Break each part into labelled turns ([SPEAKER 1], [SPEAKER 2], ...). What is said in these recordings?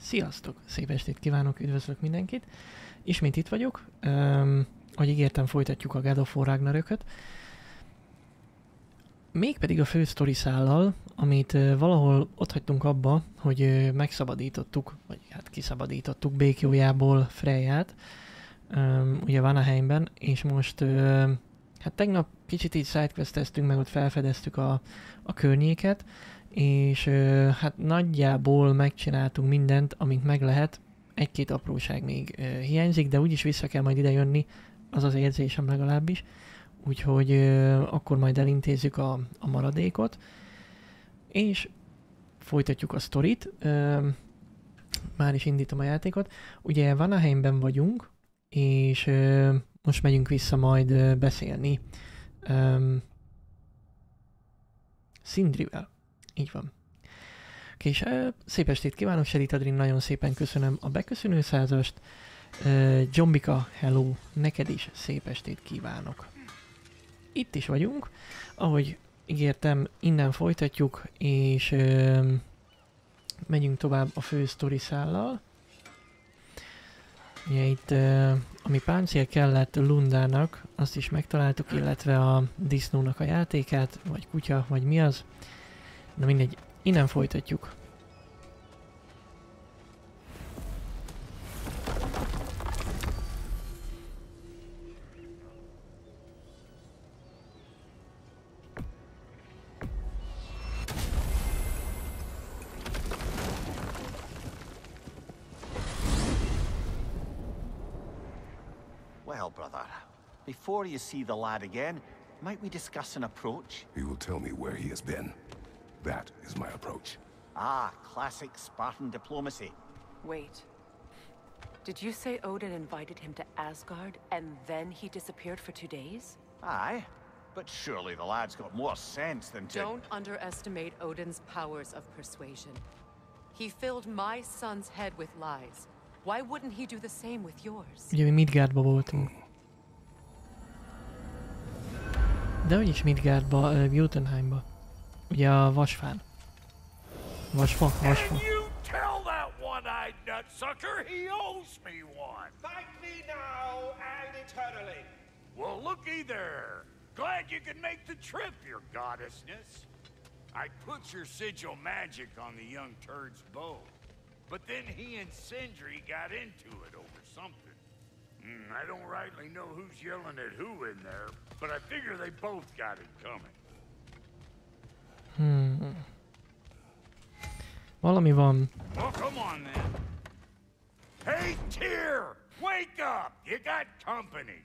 [SPEAKER 1] Sziasztok! Szép estét kívánok, üdvözlök mindenkit! Ismét itt vagyok. Um, ahogy ígértem, folytatjuk a God of War Ragnarököt. Mégpedig a fő sztori szállal, amit valahol ott hagytunk abba, hogy megszabadítottuk, vagy hát kiszabadítottuk békjójából Freyját, um, ugye Vanaheimben, és most uh, hát tegnap kicsit így sidequesteztünk, meg ott felfedeztük a, a környéket, és hát nagyjából megcsináltunk mindent, amit meg lehet. Egy-két apróság még hiányzik, de úgyis vissza kell majd ide jönni, az az érzésem legalábbis. Úgyhogy akkor majd elintézzük a, a maradékot, és folytatjuk a sztorit. Már is indítom a játékot. Ugye Vanaheimben vagyunk, és most megyünk vissza majd beszélni Sindrivel. Így van. És szép estét kívánok, Serit Adrin, nagyon szépen köszönöm a beköszönő százast. Jombika, hello, neked is szép estét kívánok. Itt is vagyunk, ahogy ígértem, innen folytatjuk, és ö, megyünk tovább a fő sztori szállal. Ugye itt, ö, ami páncél kellett Lundának, azt is megtaláltuk, illetve a disznónak a játékát, vagy kutya, vagy mi az. Na mindegy, innen folytatjuk.
[SPEAKER 2] Well, brother, before you see the lad again, might we discuss an approach?
[SPEAKER 3] He will tell me where he has been. That is my approach.
[SPEAKER 2] Ah, classic Spartan diplomacy.
[SPEAKER 4] Wait. Did you say Odin invited him to Asgard and then he disappeared for two days?
[SPEAKER 2] Aye, but surely the lad's got more sense than to...
[SPEAKER 4] Don't underestimate Odin's powers of persuasion. He filled my son's head with lies. Why wouldn't he do the same with yours?
[SPEAKER 1] Ugye mi Midgardba voltunk. De hogy is Midgardba, uh, Jotunheimba. Ugye a vasfán. Vasfa, vasfa.
[SPEAKER 5] And you tell that one-eyed nutsucker he owes me one.
[SPEAKER 6] Thank me now and eternally.
[SPEAKER 5] Well, looky there. Glad you could make the trip, your goddessness. I put your sigil magic on the young turd's bow. But then he and Sindri got into it over something. Hmm, I don't rightly know who's yelling at who in there, but I figure they both got it coming.
[SPEAKER 1] Hmm. Valami van.
[SPEAKER 5] Well, come on then. Hey, Tyr! Wake up! You got company.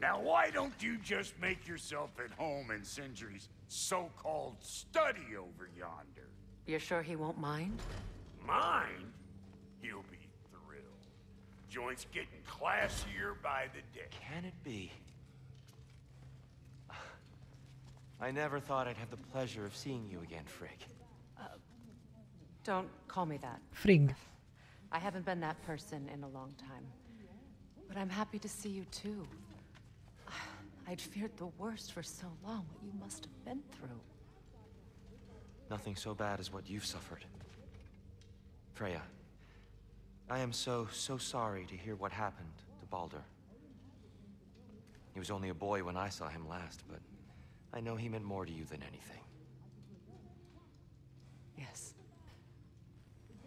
[SPEAKER 5] Now, why don't you just make yourself at home in Sindri's so-called study over yonder?
[SPEAKER 4] You're sure he won't mind?
[SPEAKER 5] Mind? He'll be thrilled. Joint's getting classier by the day.
[SPEAKER 7] Can it be? I never thought I'd have the pleasure of seeing you again, Frigg.
[SPEAKER 4] Uh, don't call me that.
[SPEAKER 1] Frigg.
[SPEAKER 4] I haven't been that person in a long time. But I'm happy to see you too. I'd feared the worst for so long, what you must have been through.
[SPEAKER 7] Nothing so bad as what you've suffered. Freya, I am so, so sorry to hear what happened to Baldur. He was only a boy when I saw him last, but I know he meant more to you than anything.
[SPEAKER 4] Yes.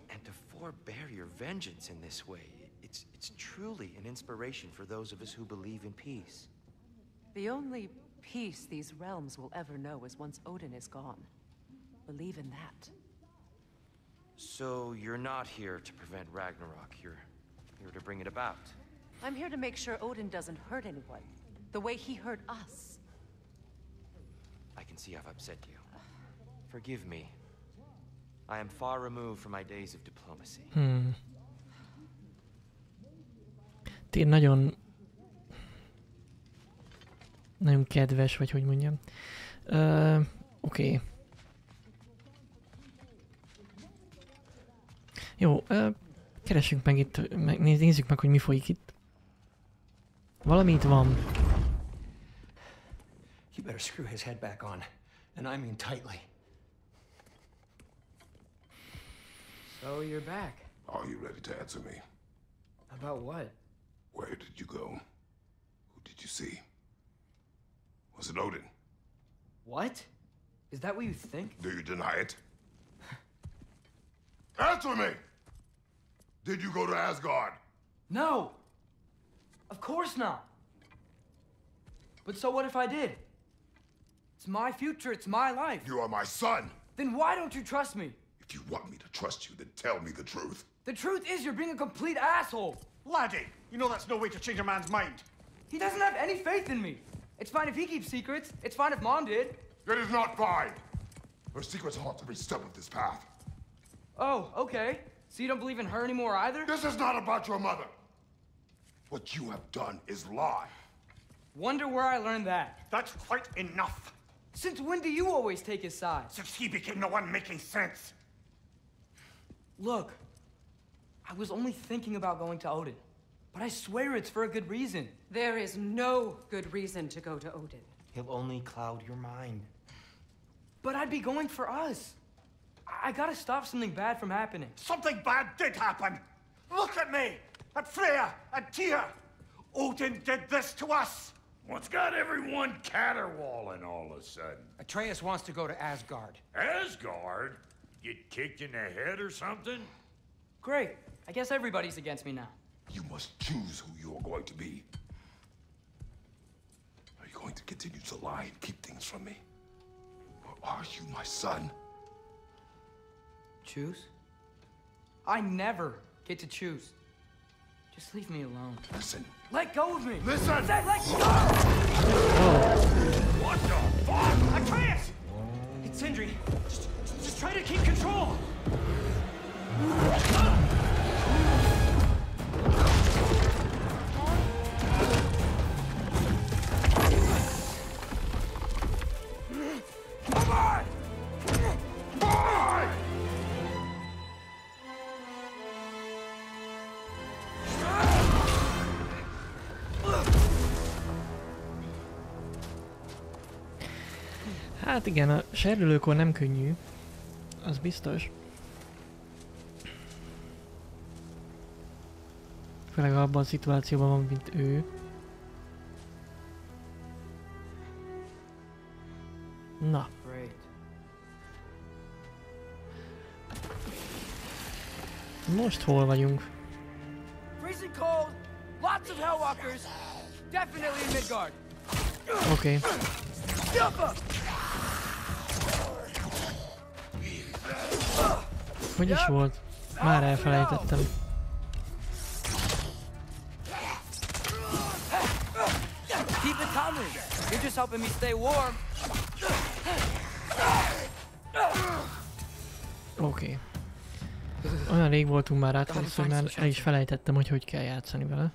[SPEAKER 7] And to forbear your vengeance in this way, it's, it's truly an inspiration for those of us who believe in peace.
[SPEAKER 4] The only peace these realms will ever know is once Odin is gone. Believe in that.
[SPEAKER 7] So you're not here to prevent Ragnarok, you're here to bring it about.
[SPEAKER 4] I'm here to make sure Odin doesn't hurt anyone. The way he hurt us.
[SPEAKER 7] Can see I've upset you. Forgive me. I am far removed from my days of diplomacy.
[SPEAKER 1] Hmm. Tér nagyon... Nagyon kedves, vagy hogy mondjam. Uh, Oké. Okay. Jó, uh, keressünk meg itt, meg, néz, nézzük meg, hogy mi folyik itt. Valami itt van.
[SPEAKER 6] You better screw his head back on. And I mean tightly.
[SPEAKER 8] So you're back.
[SPEAKER 3] Are you ready to answer me?
[SPEAKER 8] About what?
[SPEAKER 3] Where did you go? Who did you see? Was it Odin?
[SPEAKER 8] What? Is that what you think?
[SPEAKER 3] Do you deny it? Answer me! Did you go to Asgard?
[SPEAKER 8] No! Of course not! But so what if I did? It's my future, it's my life.
[SPEAKER 3] You are my son!
[SPEAKER 8] Then why don't you trust me?
[SPEAKER 3] If you want me to trust you, then tell me the truth.
[SPEAKER 8] The truth is you're being a complete asshole!
[SPEAKER 6] Laddie, you know that's no way to change a man's mind.
[SPEAKER 8] He doesn't have any faith in me. It's fine if he keeps secrets. It's fine if Mom did.
[SPEAKER 3] It is not fine! Her secrets haunt every step of this path.
[SPEAKER 8] Oh, okay. So you don't believe in her anymore either?
[SPEAKER 3] This is not about your mother. What you have done is lie.
[SPEAKER 8] Wonder where I learned that.
[SPEAKER 6] That's quite enough.
[SPEAKER 8] Since when do you always take his side?
[SPEAKER 6] Since he became the one making sense.
[SPEAKER 8] Look, I was only thinking about going to Odin. But I swear it's for a good reason.
[SPEAKER 9] There is no good reason to go to Odin.
[SPEAKER 10] He'll only cloud your mind.
[SPEAKER 8] But I'd be going for us. I, I gotta stop something bad from happening.
[SPEAKER 6] Something bad did happen. Look at me, at Freya, at Tyr. Odin did this to us.
[SPEAKER 5] What's got everyone caterwauling all of a sudden?
[SPEAKER 11] Atreus wants to go to Asgard.
[SPEAKER 5] Asgard? Get kicked in the head or something?
[SPEAKER 8] Great. I guess everybody's against me now.
[SPEAKER 3] You must choose who you are going to be. Are you going to continue to lie and keep things from me? Or are you my son?
[SPEAKER 8] Choose? I never get to choose. Just leave me alone.
[SPEAKER 3] Listen.
[SPEAKER 8] Let go of me!
[SPEAKER 3] Listen!
[SPEAKER 8] I said let go!
[SPEAKER 5] What the fuck?
[SPEAKER 6] Atreus! It's Sindri. Just, just try to keep control.
[SPEAKER 1] Hát igen, a sérülőkor nem könnyű. Az biztos. Főleg abban a szituációban van, mint ő. Na, most hol vagyunk?
[SPEAKER 8] Freezing cold,
[SPEAKER 1] Hogy is volt? Már elfelejtettem.
[SPEAKER 8] Keep it coming. You're just helping me stay warm.
[SPEAKER 1] Oké. Okay. Olyan rég voltunk már át, hogy már el is felejtettem, hogy hogy kell játszani vele.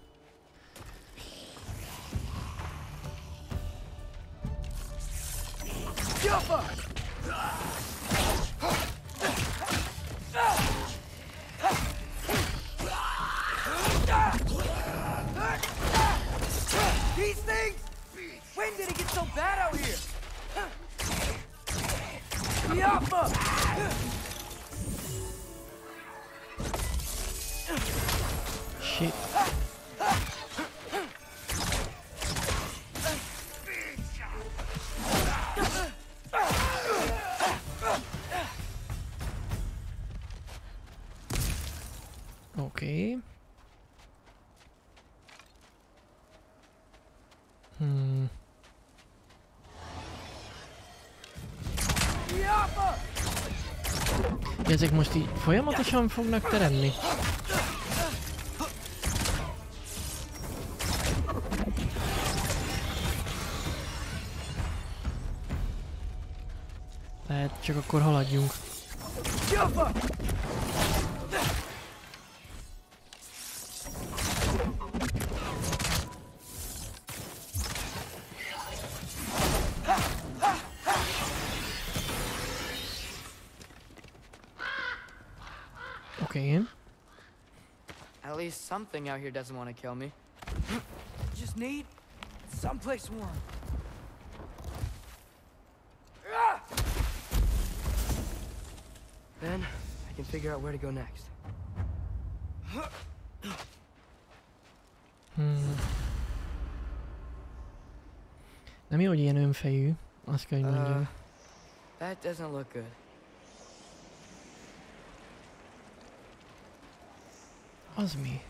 [SPEAKER 1] Ezek most így folyamatosan fognak teremni?
[SPEAKER 8] Something out here doesn't want to kill me. Just need someplace warm. Ah! Then I can figure out where to go next.
[SPEAKER 1] Hmm. Nem jó, hogy ilyen önfejű, azt kell, hogy mondjam.
[SPEAKER 12] Uh, that doesn't look good.
[SPEAKER 1] Az mi?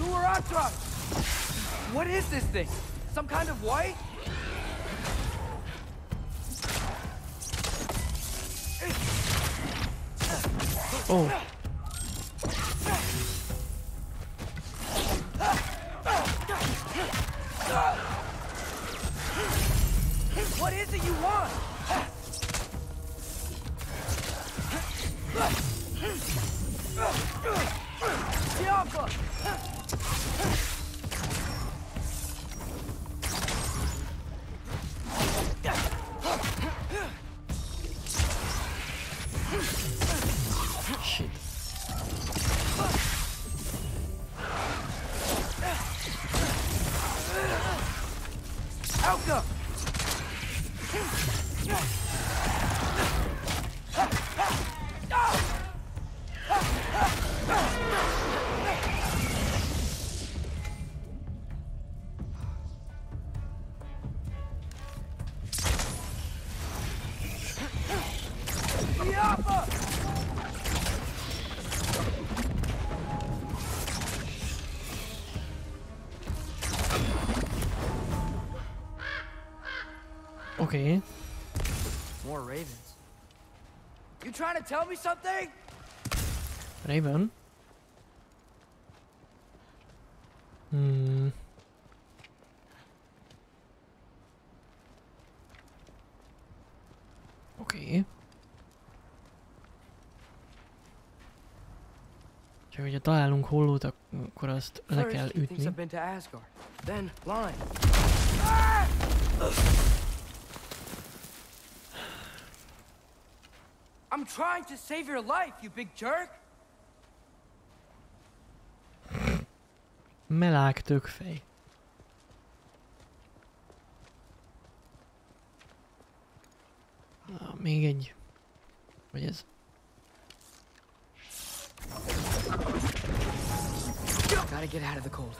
[SPEAKER 8] Duaratra! What is this thing? Some kind of white?
[SPEAKER 1] Oh, Okay.
[SPEAKER 8] More ravens. You trying to tell me something?
[SPEAKER 1] Raven. Hmm. Okay. Csak hogyha találunk hollót, ak- akkor azt le kell ütni.
[SPEAKER 8] I'm trying to save your life, you big jerk!
[SPEAKER 1] Melák tökfej. Na, még egy. Vagy ez?
[SPEAKER 12] Gotta get out of the cold.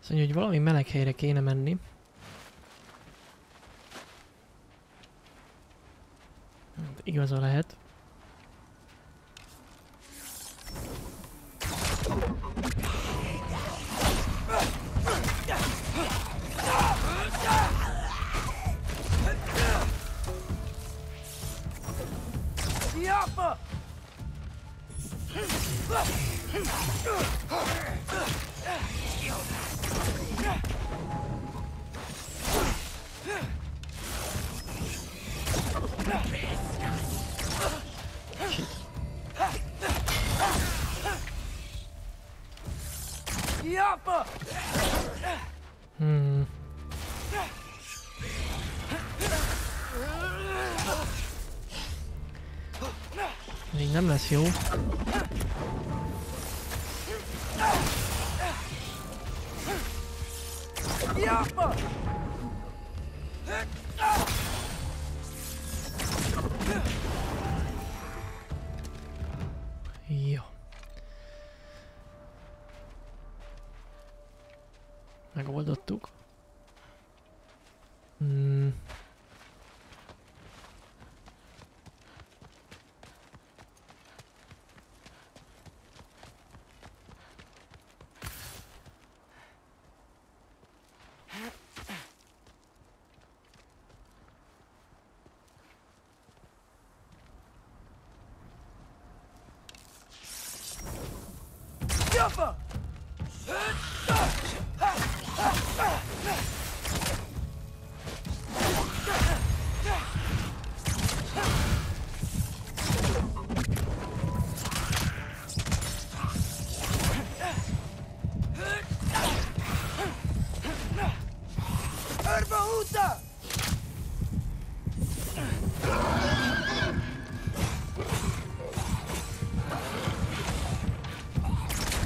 [SPEAKER 1] Azt mondja, hogy valami meleg helyre kéne menni. Hát, Igaza lehet.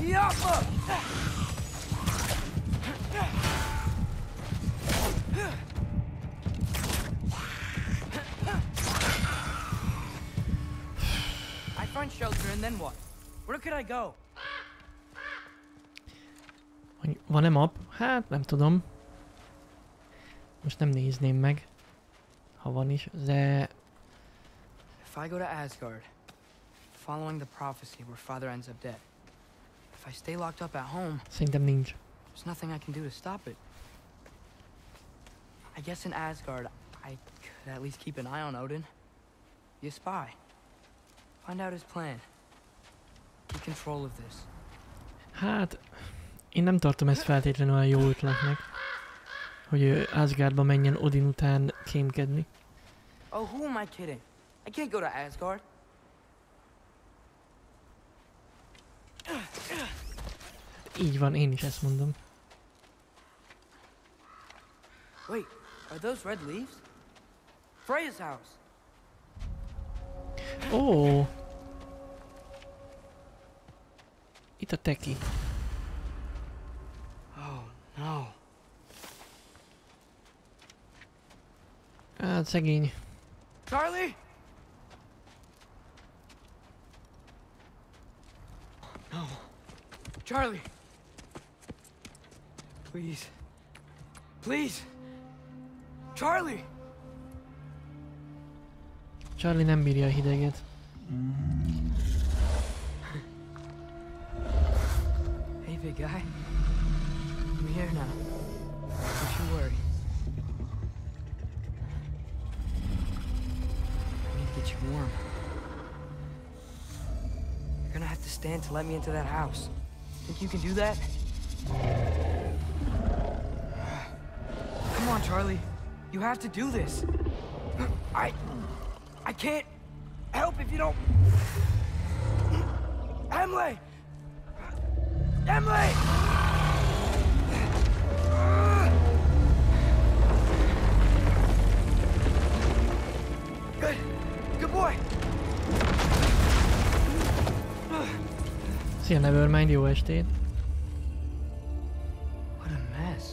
[SPEAKER 8] Yappa! I find shelter and then what? Where could I go?
[SPEAKER 1] Van-e map? Hát nem tudom. Most nem nézném meg. Ha van is, de
[SPEAKER 8] If I go to Asgard, following the prophecy where father ends up dead, if I stay locked up at home,
[SPEAKER 1] szerintem nincs.
[SPEAKER 8] there's nothing I can do to stop it. I guess in Asgard, I could at least keep an eye on Odin. Be a spy. Find out his plan. Take control of this.
[SPEAKER 1] Hát, én nem tartom ezt feltétlenül olyan jó ötletnek. Hogy Asgardba menjen Odin után kémkedni.
[SPEAKER 8] Oh, who am I kidding? I can't go to Asgard.
[SPEAKER 1] Így van, én is ezt mondom.
[SPEAKER 8] Wait, are those red leaves? Freya's house.
[SPEAKER 1] Ó! Itt a teki.
[SPEAKER 8] Oh, no.
[SPEAKER 1] Hát szegény.
[SPEAKER 8] Charlie? No. Charlie. Please. Please. Charlie.
[SPEAKER 1] Charlie nem bírja a hideget.
[SPEAKER 8] Hey, big guy. I'm here now. Don't you worry. I need to get you warm. Gonna have to stand to let me into that house. Think you can do that? Come on, Charlie. You have to do this. I... I can't help if you don't... Emily! Emily!
[SPEAKER 1] Nevermind, jó estét!
[SPEAKER 8] What a mess.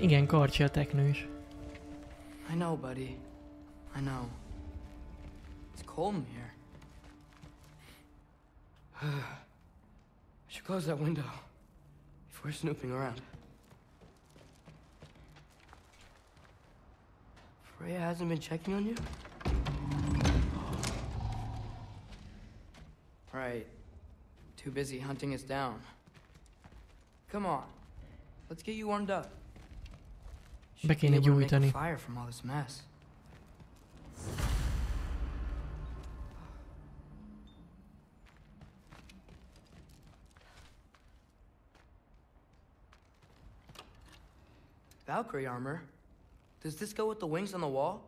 [SPEAKER 1] Igen, Karcsi a teknős.
[SPEAKER 8] I know, buddy. I know. It's cold in here. I should close that window If we're snooping around. Freya hasn't been checking on you? Right. Too busy hunting us down. Come on. Let's get you warmed up. Should
[SPEAKER 1] Be
[SPEAKER 8] be
[SPEAKER 1] kéne
[SPEAKER 8] able to make a fire from all this mess. Valkyrie armor. Does this go with the wings on the wall?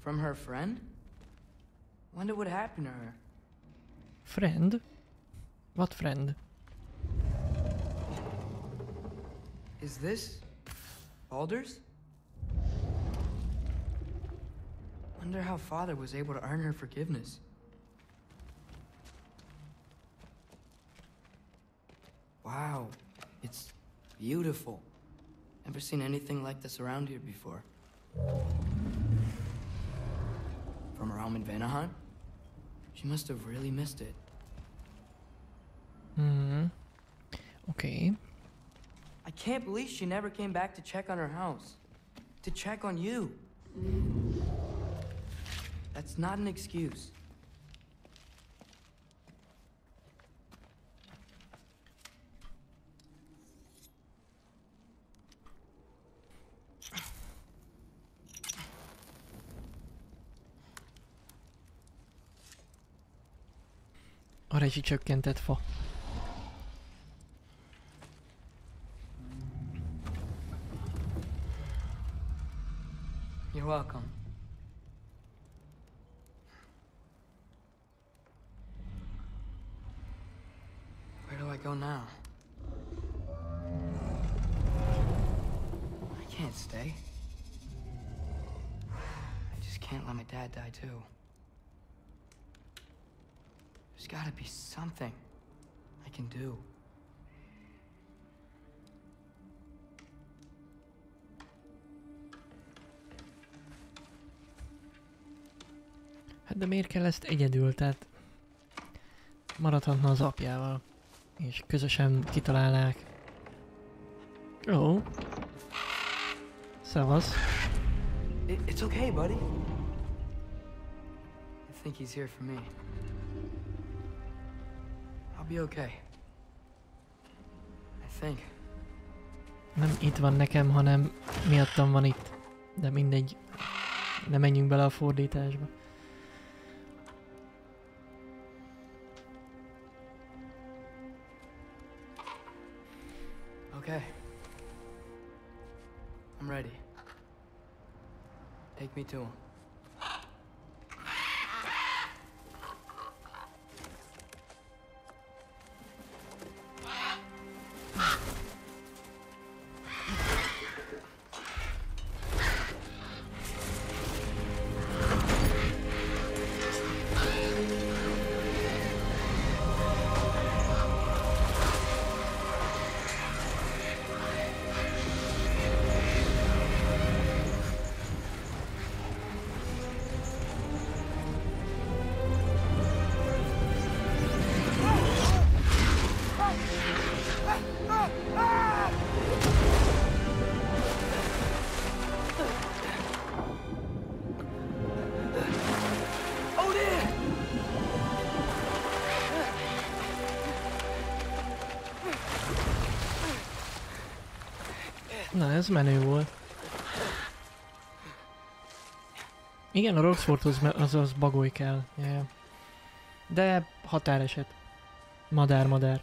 [SPEAKER 8] From her friend? Wonder what happened to her.
[SPEAKER 1] Friend? What friend?
[SPEAKER 8] Is this Baldur's? Wonder how father was able to earn her forgiveness. Wow, it's beautiful. Never seen anything like this around here before. From her home in Vanaheim? She must have really missed it.
[SPEAKER 1] Hmm. Okay.
[SPEAKER 8] I can't believe she never came back to check on her house. To check on you. That's not an excuse.
[SPEAKER 1] A rezsi csökkentett fa.
[SPEAKER 8] You're welcome.
[SPEAKER 1] Miért kell ezt egyedül? Tehát maradhatna az apjával. És közösen kitalálnák. Ó. Szevasz.
[SPEAKER 8] It, it's okay, buddy. I think he's here for me. I'll be okay. I think.
[SPEAKER 1] Nem itt van nekem, hanem miattam van itt. De mindegy. Ne menjünk bele a fordításba.
[SPEAKER 8] Okay. I'm ready. Take me to him.
[SPEAKER 1] Na, ez menő volt. Igen, a Roxforthoz me- az, az bagoly kell. Yeah. De határeset. Madár, madár.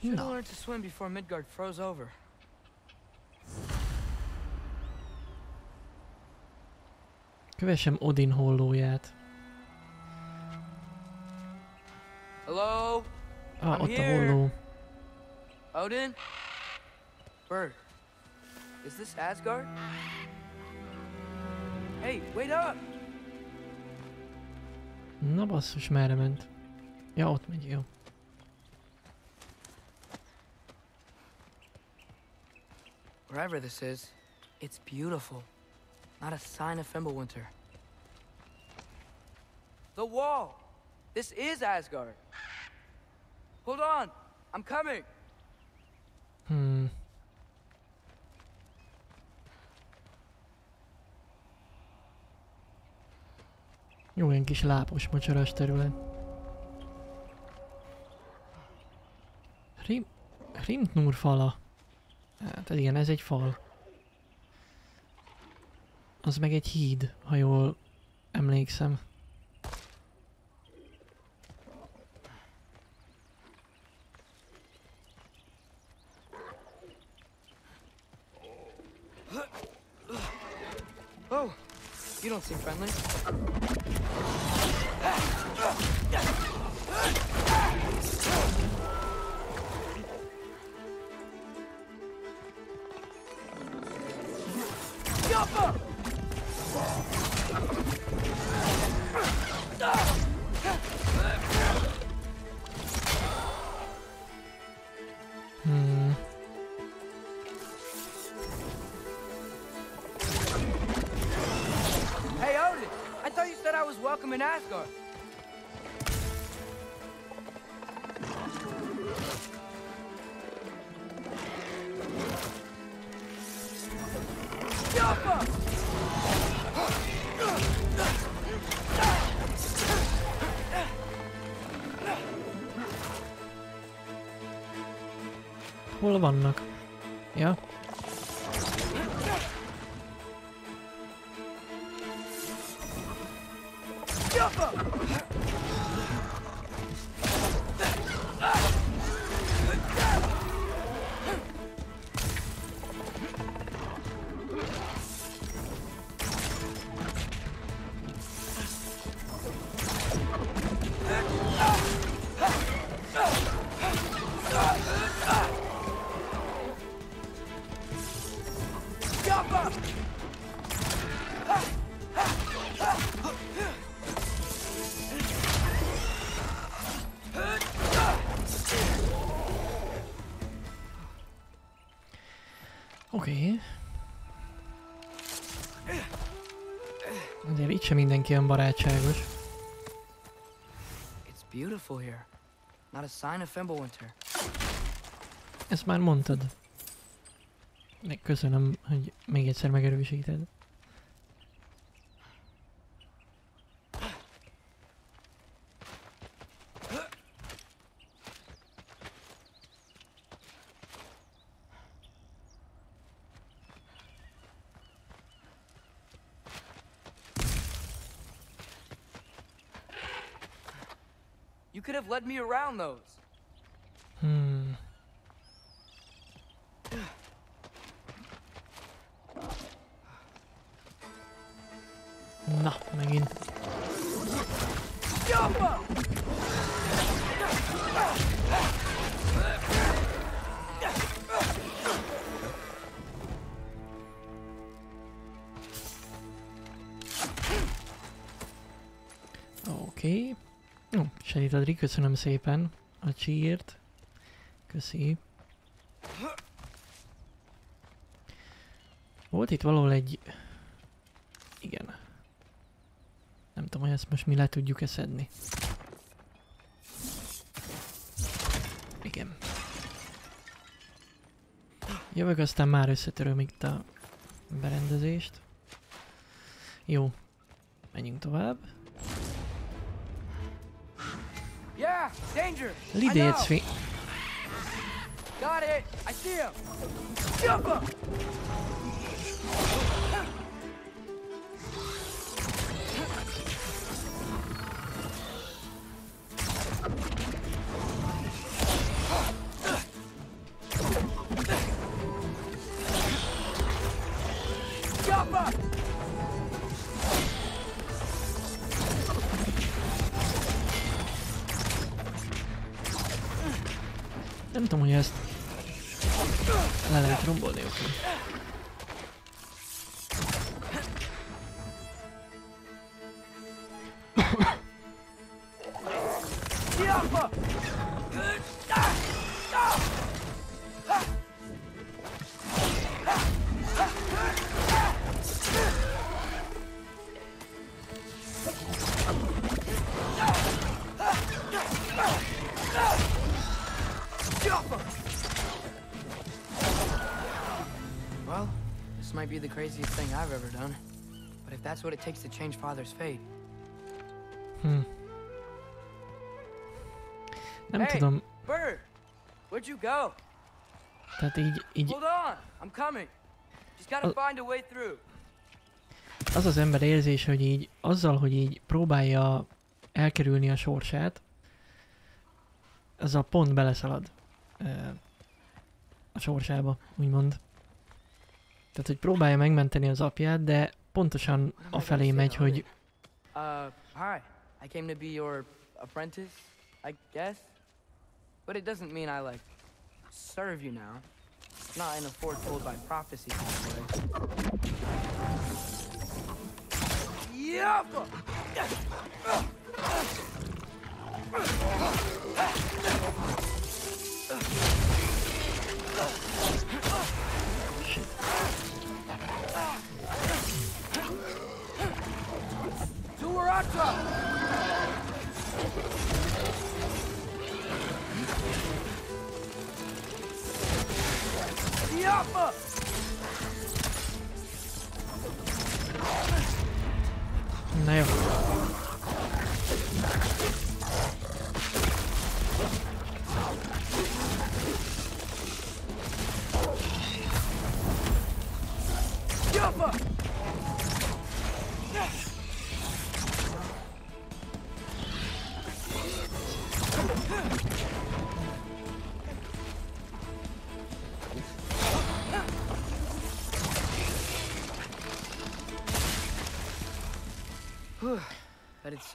[SPEAKER 8] Should have learned to swim before Midgard froze over.
[SPEAKER 1] kövessem Odin hollóját. Ah,
[SPEAKER 8] I'm
[SPEAKER 1] ott a
[SPEAKER 8] here.
[SPEAKER 1] holló.
[SPEAKER 8] Odin? Bird. Is this Asgard? Hey, wait up!
[SPEAKER 1] Na basszus, merre ment? Ja, ott megy, jó.
[SPEAKER 8] Wherever this is, it's beautiful. Not a sign of Fimbulwinter. The wall! This is Asgard! Hold on! I'm coming!
[SPEAKER 1] Hmm. Jó, ilyen kis lápos, mocsaras terület. Rim... Rimtnur fala. Hát igen, ez egy fal. Az meg egy híd, ha jól emlékszem. bannak. Mindenki olyan barátságos.
[SPEAKER 8] Beautiful here. Not a sign of Fimbulwinter.
[SPEAKER 1] Ezt már mondtad. Köszönöm, hogy még egyszer megerősíted.
[SPEAKER 8] Led me around those.
[SPEAKER 1] Hmm. Na, megint. Okay. Jó, Sherry Adri, köszönöm szépen a csíért. Köszi. Volt itt valahol egy... Igen. Nem tudom, hogy ezt most mi le tudjuk-e. Igen. Jövök, aztán már összetöröm itt a berendezést. Jó. Menjünk tovább.
[SPEAKER 8] Danger.
[SPEAKER 1] Lidét
[SPEAKER 8] know.
[SPEAKER 1] svi...
[SPEAKER 8] Got it. I see him. Jump up. Craziest thing I've ever done. But if that's what it takes to change Father's fate,
[SPEAKER 1] Hmm. Nem
[SPEAKER 8] Hey!
[SPEAKER 1] tudom,
[SPEAKER 8] Bird, where'd you go?
[SPEAKER 1] tehát így, így
[SPEAKER 8] Hold on, I'm coming. Just gotta find a way through.
[SPEAKER 1] az az ember érzés, hogy így azzal, hogy így próbálja elkerülni a sorsát, azzal pont beleszalad a sorsába, úgymond. Tehát, hogy próbálja megmenteni az apját, de pontosan a felé megy, hogy
[SPEAKER 8] Uh, hi. I came to be your apprentice, I guess. But it doesn't mean I, like, serve you now. Not in a foretold by prophecy kind of way. Yup! Tuarata! Yappa!
[SPEAKER 1] na jó.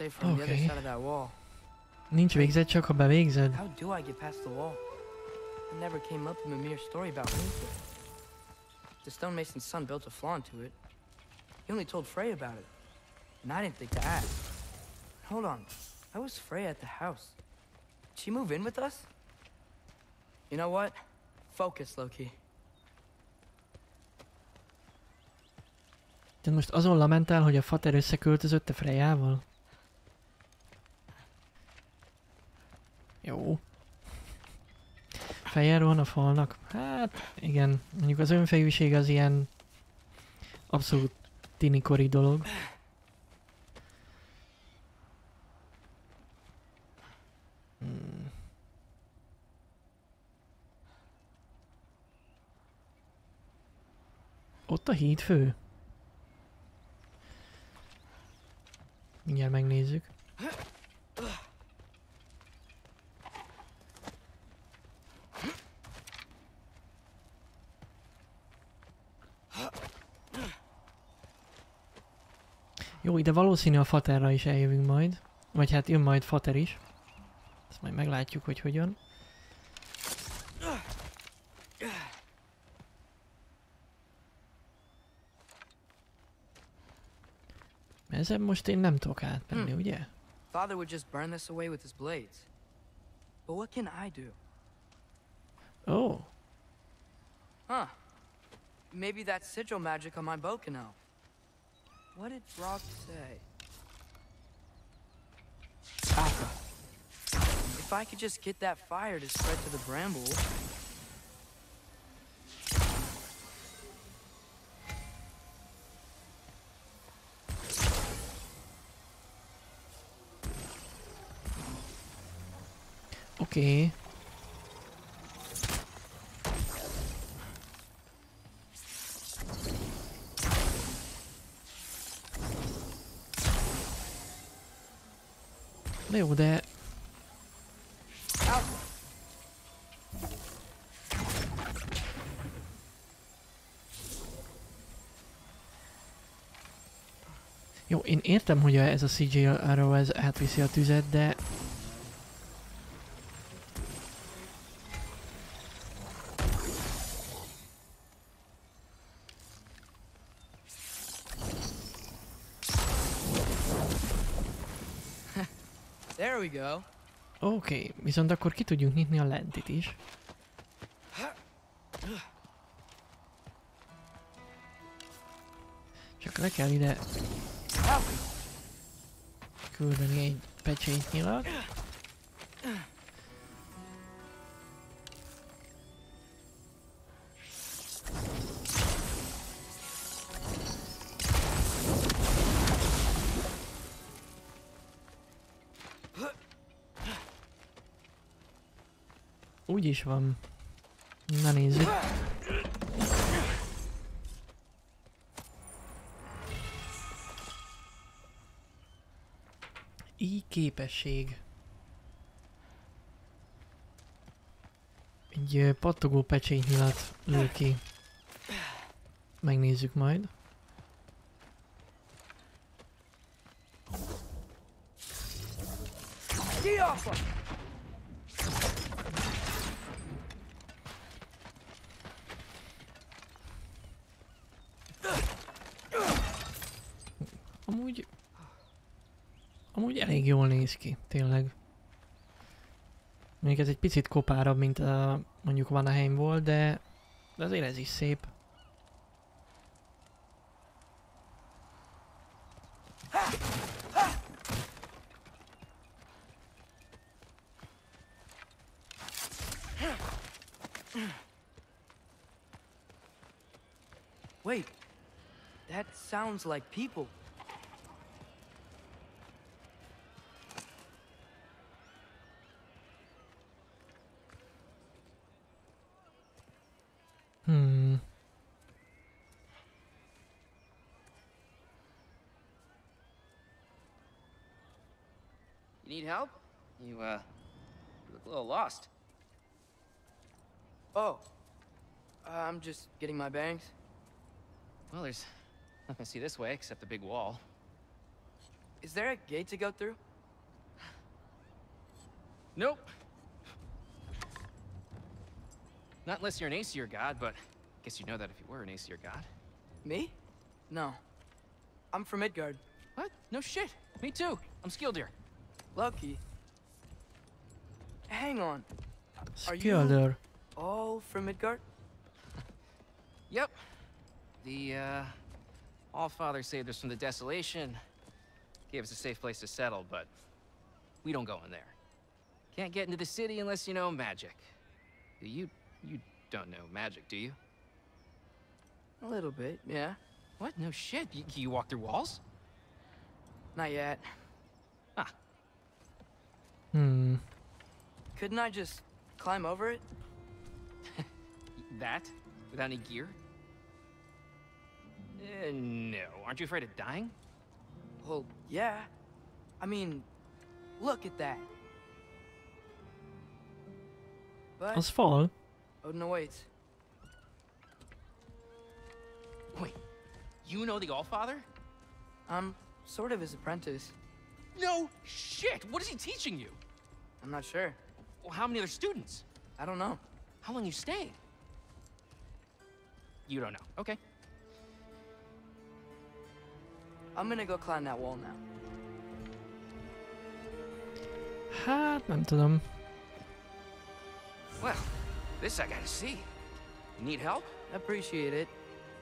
[SPEAKER 8] Safe from the other
[SPEAKER 1] Okay.
[SPEAKER 8] side of that wall.
[SPEAKER 1] Nincs végzet, csak ha bevégzed.
[SPEAKER 8] How do I get past the wall? It never came up in Mimir's story about Winter. The stonemason's son built a flaw into it. He only told Frey about it. And I didn't think to ask. Hold on. How was Frey at the house? Did she move in with us? You know what? Focus, Loki.
[SPEAKER 1] Te most azon lamentál, hogy a fater összeköltözött a Frejával? Jó. Fejjel van a falnak? Hát igen, mondjuk az önfejűség az ilyen abszolút tinikori dolog. Hmm. Ott a hídfő? Mindjárt megnézzük. Jó, ide valószínű a Faterra is eljövünk majd. Vagy hát jön majd Fater is. Ezt majd meglátjuk, hogy hogyan. Ezen most én nem tudok átmenni,
[SPEAKER 8] Hmm.
[SPEAKER 1] ugye?
[SPEAKER 8] Father would just burn this away with his blades. But what can I do?
[SPEAKER 1] Oh,
[SPEAKER 8] Huh. Maybe that sigil magic on my bow can help. What did Brok say? Alpha. If I could just get that fire to spread to the bramble.
[SPEAKER 1] Okay. Jó, de. Jó, én értem, hogy ez a CJ arrow ez átviszi a tüzet, de...
[SPEAKER 8] go.
[SPEAKER 1] Oké, okay, viszont akkor ki tudjunk nyitni a lentit is. Csak le kell ide küldeni egy pecsétnyilat. Is van. Na nézzük. Így képesség. Egy pattogó pecsétnyilat lő ki. Megnézzük majd.
[SPEAKER 8] Get off her!
[SPEAKER 1] Amúgy... Amúgy elég jól néz ki, tényleg. Még ez egy picit kopárabb, mint a, mondjuk Vanaheim volt, de, de azért ez is szép.
[SPEAKER 8] Wait. That sounds like people.
[SPEAKER 13] Need help? You, uh, you look a little lost.
[SPEAKER 8] Oh. Uh, I'm just getting my bangs.
[SPEAKER 13] Well, there's nothing to see this way except the big wall.
[SPEAKER 8] Is there a gate to go through?
[SPEAKER 13] Nope. Not unless you're an Aesir god, but I Guess you'd know that if you were an Aesir god.
[SPEAKER 8] Me? No. I'm from Midgard.
[SPEAKER 13] What? No shit. Me too. I'm Skildir.
[SPEAKER 8] Lucky. Hang on. Are you
[SPEAKER 1] Skilder.
[SPEAKER 8] all from Midgard?
[SPEAKER 13] Yep. The, uh... Allfather saved us from the desolation. Gave us a safe place to settle, but... We don't go in there. Can't get into the city unless you know magic. You... you don't know magic, do you?
[SPEAKER 8] A little bit, yeah.
[SPEAKER 13] What? No shit. You, you walk through walls?
[SPEAKER 8] Not yet.
[SPEAKER 1] Hmm.
[SPEAKER 8] Couldn't I just climb over it?
[SPEAKER 13] That? Without any gear? Uh, no. Aren't you afraid of dying?
[SPEAKER 8] Well, yeah. I mean, look at that. But
[SPEAKER 1] Az fal.
[SPEAKER 8] Odin awaits.
[SPEAKER 13] Wait. You know the Allfather?
[SPEAKER 8] I'm sort of his apprentice.
[SPEAKER 13] No shit! What is he teaching you?
[SPEAKER 8] I'm not sure.
[SPEAKER 13] Well, how many other students?
[SPEAKER 8] I don't know.
[SPEAKER 13] How long you staying? You don't know. Okay.
[SPEAKER 8] I'm gonna go climb that wall now.
[SPEAKER 1] Hát nem tudom.
[SPEAKER 13] Well, this I gotta see. You need help?
[SPEAKER 8] Appreciate it,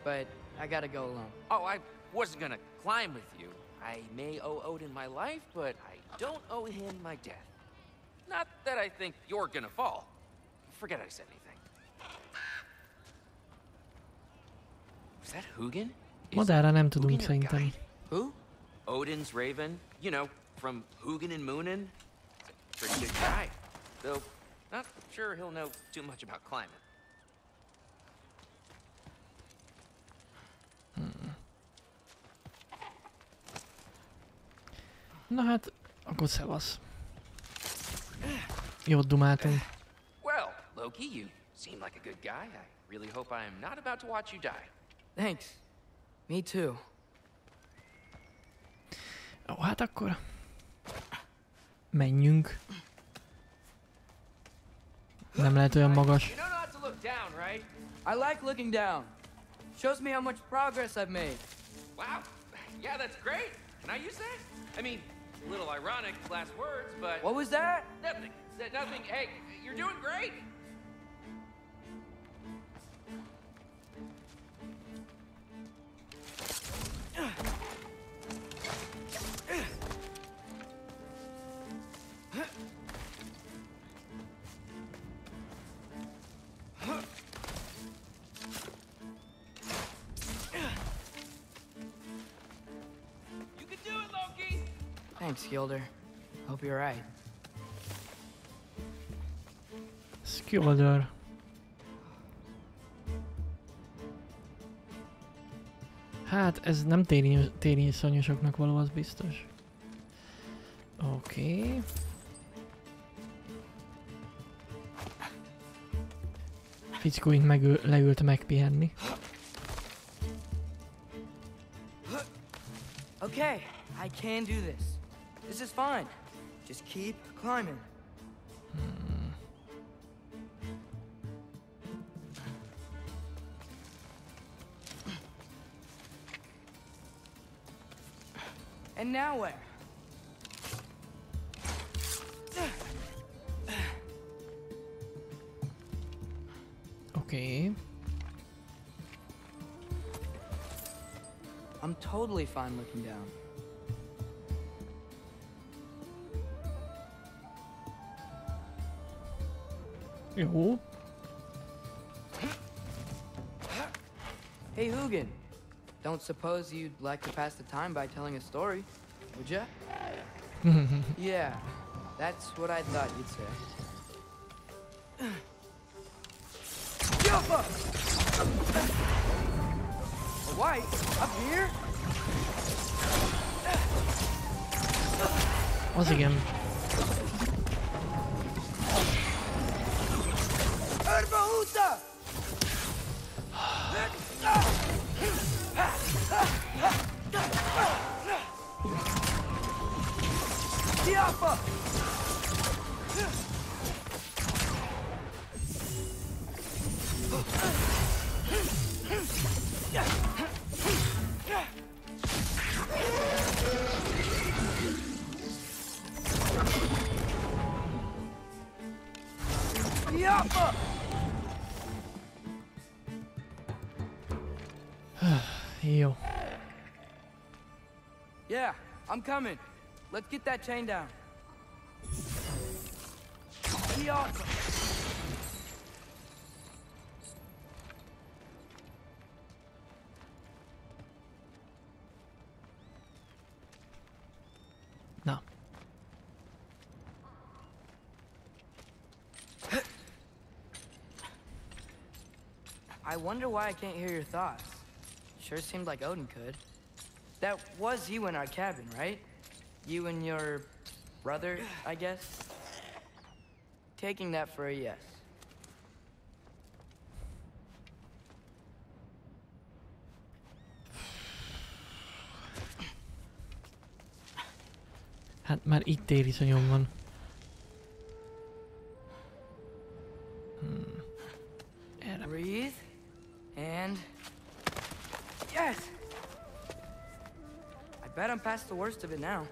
[SPEAKER 8] but I gotta go alone.
[SPEAKER 13] Oh, I wasn't gonna climb with you. I may owe Odin my life, but I don't owe him my death. Not that I think you're gonna fall. Forget I said anything. Was that Hugin?
[SPEAKER 1] Modellre nem tudunk szerintem.
[SPEAKER 13] Who? Odin's Raven. You know, from Hugin and Munin. Pretty good guy. Though, not sure he'll know too much about climbing.
[SPEAKER 1] Na hát, akkor szevasz. Jót dumáltunk.
[SPEAKER 13] Well, Loki, you seem like a good guy. I really hope I am not about to watch you die.
[SPEAKER 8] Thanks. Me too.
[SPEAKER 1] Jó, hát akkor... Menjünk. Nem lehet olyan magas.
[SPEAKER 8] You know not to look down, right? I like looking down. Shows me how much progress I've made.
[SPEAKER 13] Wow. Yeah, that's great. Can I use that? I mean, a little ironic last words, but
[SPEAKER 8] What was that?
[SPEAKER 13] nothing. Said nothing. Hey, you're doing great. You
[SPEAKER 8] Thanks, Gilder. Hope you're right.
[SPEAKER 1] Skjolder. Hát, ez nem téri, téri iszonyosoknak való, az biztos. Oké. Okay. Fickóink megő, leült megpihenni.
[SPEAKER 8] Okay, I can do this. This is fine. Just keep climbing. Hmm. And now where?
[SPEAKER 1] Okay.
[SPEAKER 8] I'm totally fine looking down.
[SPEAKER 1] Jó.
[SPEAKER 8] Hey, Hugin. Don't suppose you'd like to pass the time by telling a story, would ya? yeah, that's what I thought you'd say. A white? Up here?
[SPEAKER 1] Az igen.
[SPEAKER 8] luta! Diapa! Coming. Let's get that chain down. Be awesome.
[SPEAKER 1] Na.
[SPEAKER 8] I wonder why I can't hear your thoughts. Sure seemed like Odin could. That was you in our cabin, right? You and your brother, I guess? Taking that for a yes.
[SPEAKER 1] Hát már itt tériszonyom van. Hmm. Erre.
[SPEAKER 8] Breathe. And... Yes! I bet I'm past the worst of it now.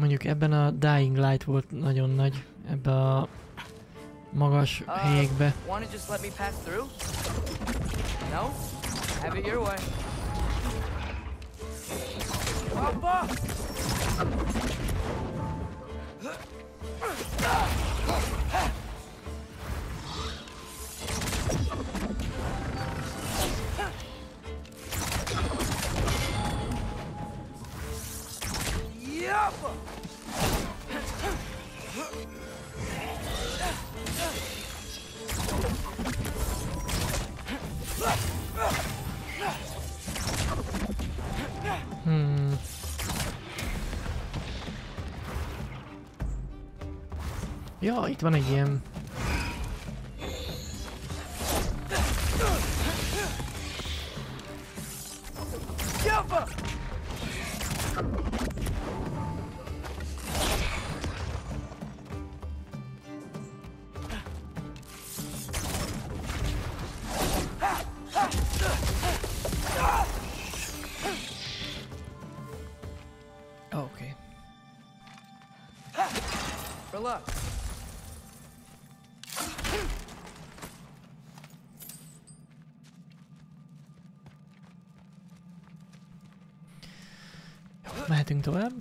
[SPEAKER 1] Mondjuk ebben a Dying Light volt nagyon nagy, ebbe a magas
[SPEAKER 8] Uh,
[SPEAKER 1] helyekbe.
[SPEAKER 8] No? Have it your way. Papa!
[SPEAKER 1] Ja, itt van egy ilyen... tovább.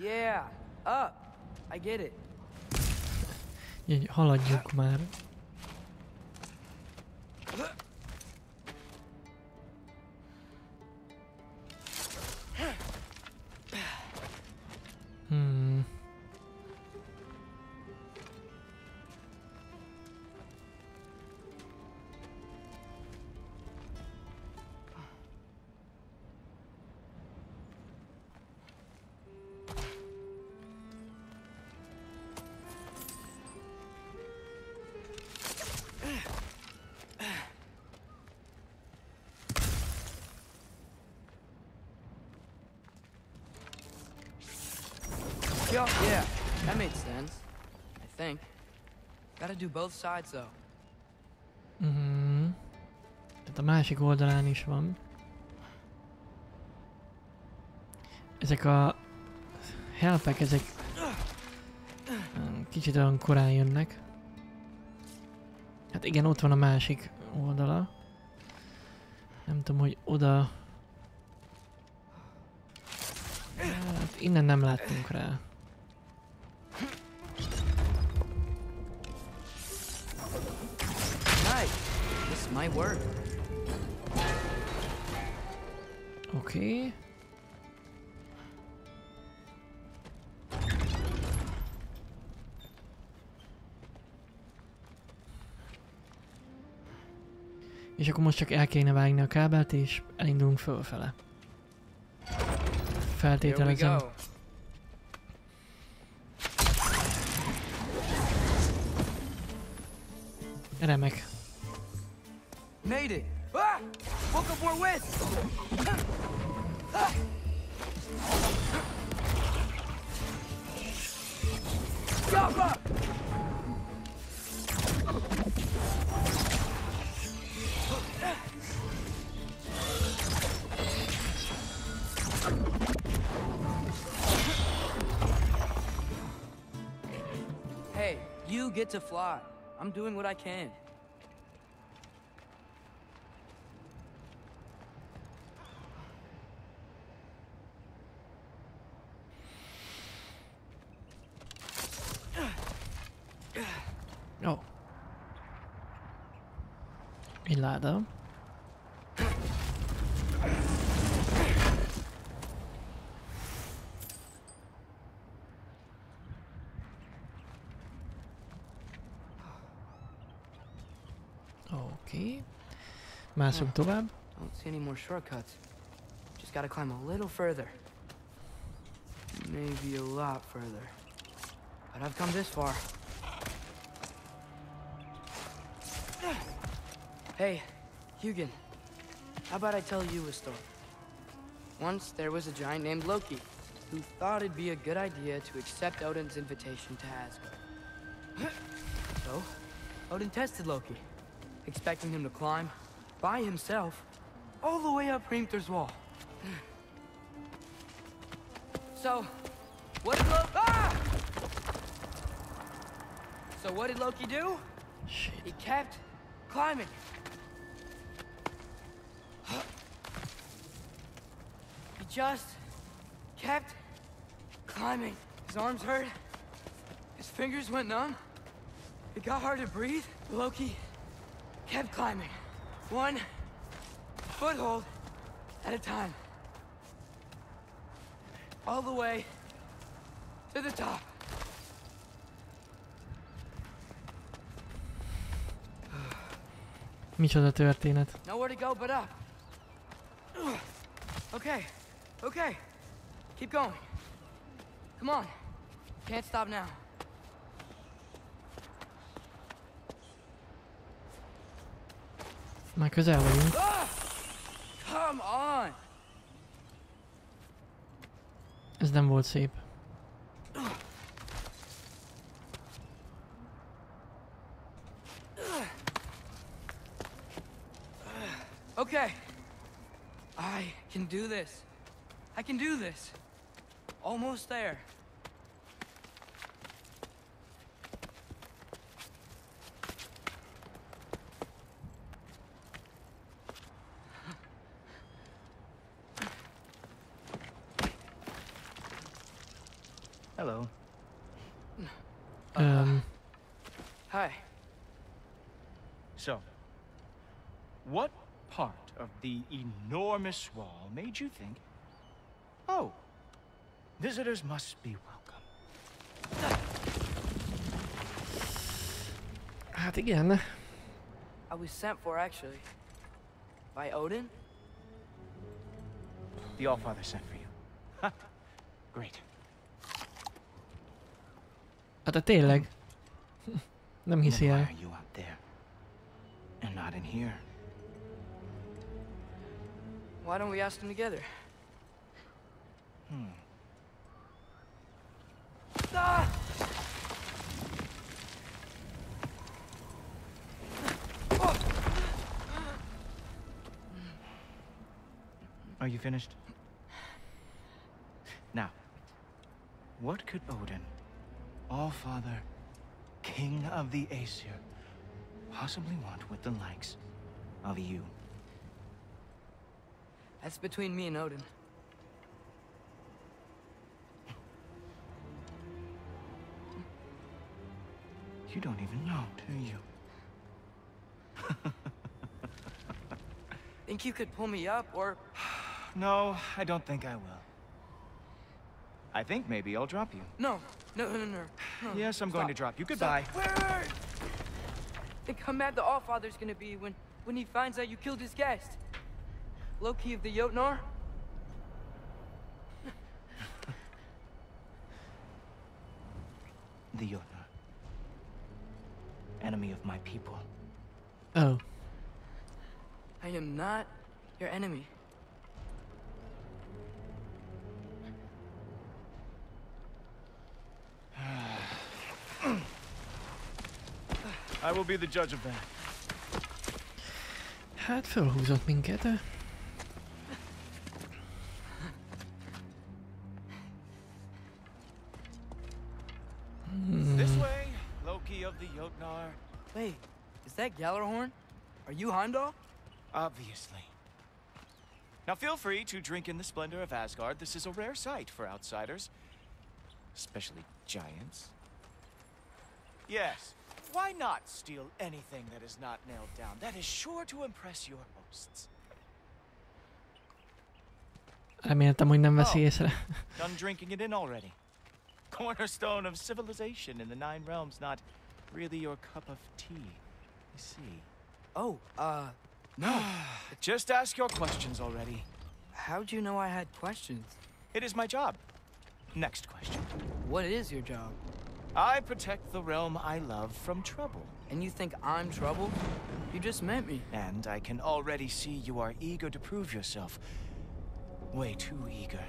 [SPEAKER 8] Yeah, up. I get it.
[SPEAKER 1] Így haladjuk már.
[SPEAKER 8] Do both sides though.
[SPEAKER 1] Mhm. Tehát a másik oldalán is van. Ezek a helpek, ezek kicsit olyan korán jönnek. Hát igen, ott van a másik oldala. Nem tudom, hogy oda... Hát innen nem láttunk rá. Okay. És akkor most csak el kéne vágni a kábelt, és elindulunk fölfele. Feltételezem. Remek.
[SPEAKER 8] Made it. Ah! Woke up more with. Papa! Hey, you get to fly. I'm doing what I can.
[SPEAKER 1] Ó. Egy láda. Oké. Mászunk tovább.
[SPEAKER 8] Don't see any more shortcuts. Just gotta climb a little further. Maybe a lot further. But I've come this far. Hey, Hugin. How about I tell you a story? Once there was a giant named Loki who thought it'd be a good idea to accept Odin's invitation to Asgard. So, Odin tested Loki, expecting him to climb by himself all the way up Hrimthur's wall. So, what did Loki? Ah! So what did Loki do?
[SPEAKER 1] Shit.
[SPEAKER 8] He kept climbing. Just kept climbing. His arms hurt. His fingers went numb. It got hard to breathe. Loki kept climbing. One foothold at a time. All the way to the top.
[SPEAKER 1] Micsoda történet.
[SPEAKER 8] Nowhere to go but up. Okay, okay. Keep going. Come on. Can't stop now.
[SPEAKER 1] Közel vagyunk.
[SPEAKER 8] Ah! Come on!
[SPEAKER 1] Ez nem volt szép.
[SPEAKER 8] Okay. I can do this. I can do this. Almost there.
[SPEAKER 14] Hello.
[SPEAKER 1] Öm,
[SPEAKER 8] Hi.
[SPEAKER 14] So, what part of the enormous wall made you think, visitors must be welcome?
[SPEAKER 1] hát igen.
[SPEAKER 8] I was sent for, actually. By Odin?
[SPEAKER 14] The Allfather sent for you. Ha! Great.
[SPEAKER 1] Hát de tényleg. Nem hiszi
[SPEAKER 14] Then why
[SPEAKER 1] el.
[SPEAKER 14] are you out there and not in here?
[SPEAKER 8] Why don't we ask them together?
[SPEAKER 14] Hmm.
[SPEAKER 8] Ah!
[SPEAKER 14] Are you finished? Now, what could Odin, Allfather, King of the Aesir, possibly want with the likes of you?
[SPEAKER 8] That's between me and Odin.
[SPEAKER 14] You don't even know, do you?
[SPEAKER 8] Think you could pull me up, or
[SPEAKER 14] No, I don't think I will. I think maybe I'll drop you.
[SPEAKER 8] no, no, no, no, no. no.
[SPEAKER 14] Yes, I'm going to drop you. Goodbye.
[SPEAKER 8] Stop. Wait, wait, wait. Think how mad the Allfather's gonna be when when he finds out you killed his guest. Loki of the Jotnar?
[SPEAKER 14] The Jotnar. Enemy of my people.
[SPEAKER 1] Oh.
[SPEAKER 8] I am not your enemy.
[SPEAKER 14] I will be the judge of that.
[SPEAKER 1] Hát fölhúzott minket.
[SPEAKER 14] This
[SPEAKER 1] Hmm.
[SPEAKER 14] way, Loki of the Jotnar.
[SPEAKER 8] Wait, is that Gjallarhorn? Are you Heimdall?
[SPEAKER 14] Obviously. Now feel free to drink in the splendor of Asgard. This is a rare sight for outsiders. Especially giants. Yes, why not steal anything that is not nailed down? That is sure to impress your hosts.
[SPEAKER 1] Reméltem, hogy nem veszi
[SPEAKER 14] Oh.
[SPEAKER 1] észre.
[SPEAKER 14] Done drinking it in already. Cornerstone of civilization in the Nine Realms, not really your cup of tea. I see.
[SPEAKER 8] Oh, uh, no.
[SPEAKER 14] Just ask your questions already.
[SPEAKER 8] How'd you know I had questions?
[SPEAKER 14] It is my job. Next question.
[SPEAKER 8] What is your job?
[SPEAKER 14] I protect the realm I love from trouble.
[SPEAKER 8] And you think I'm trouble? You just met me.
[SPEAKER 14] And I can already see you are eager to prove yourself. Way too eager.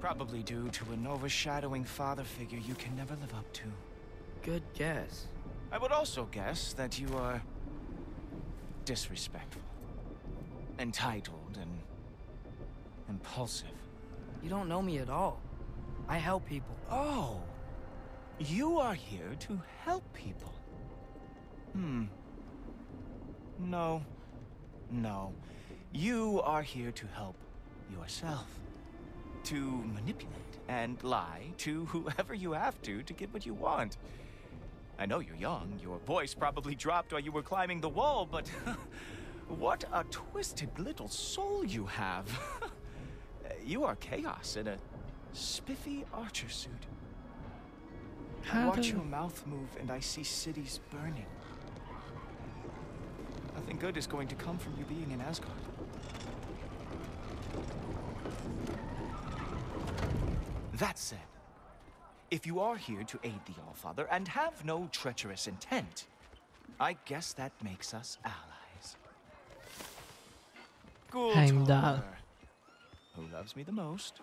[SPEAKER 14] Probably due to an overshadowing father figure you can never live up to.
[SPEAKER 8] Good guess.
[SPEAKER 14] I would also guess that you are disrespectful, entitled, and impulsive.
[SPEAKER 8] You don't know me at all. I help people.
[SPEAKER 14] Oh, you are here to help people. Hmm. No. No. You are here to help yourself. To manipulate and lie to whoever you have to to get what you want. I know you're young. Your voice probably dropped while you were climbing the wall, but what a twisted little soul you have. you are chaos in a spiffy archer suit. I watch
[SPEAKER 1] do-
[SPEAKER 14] your mouth move and I see cities burning. Nothing good is going to come from you being in Asgard. That said, if you are here to aid the Allfather and have no treacherous intent, I guess that makes us allies.
[SPEAKER 1] Heimdall.
[SPEAKER 14] Who loves me the most?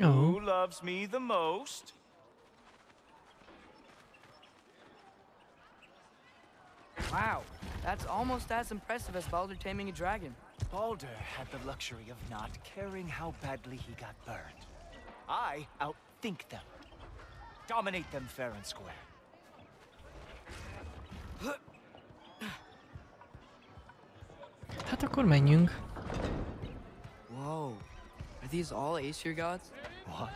[SPEAKER 1] Oh.
[SPEAKER 14] Who loves me the most?
[SPEAKER 8] Wow, that's almost as impressive as Baldur taming a dragon.
[SPEAKER 14] Baldur had the luxury of not caring how badly he got burned. I outthink them. Dominate them fair and square.
[SPEAKER 1] Hát akkor menjünk.
[SPEAKER 8] Whoa. Are these all Aesir gods?
[SPEAKER 14] What?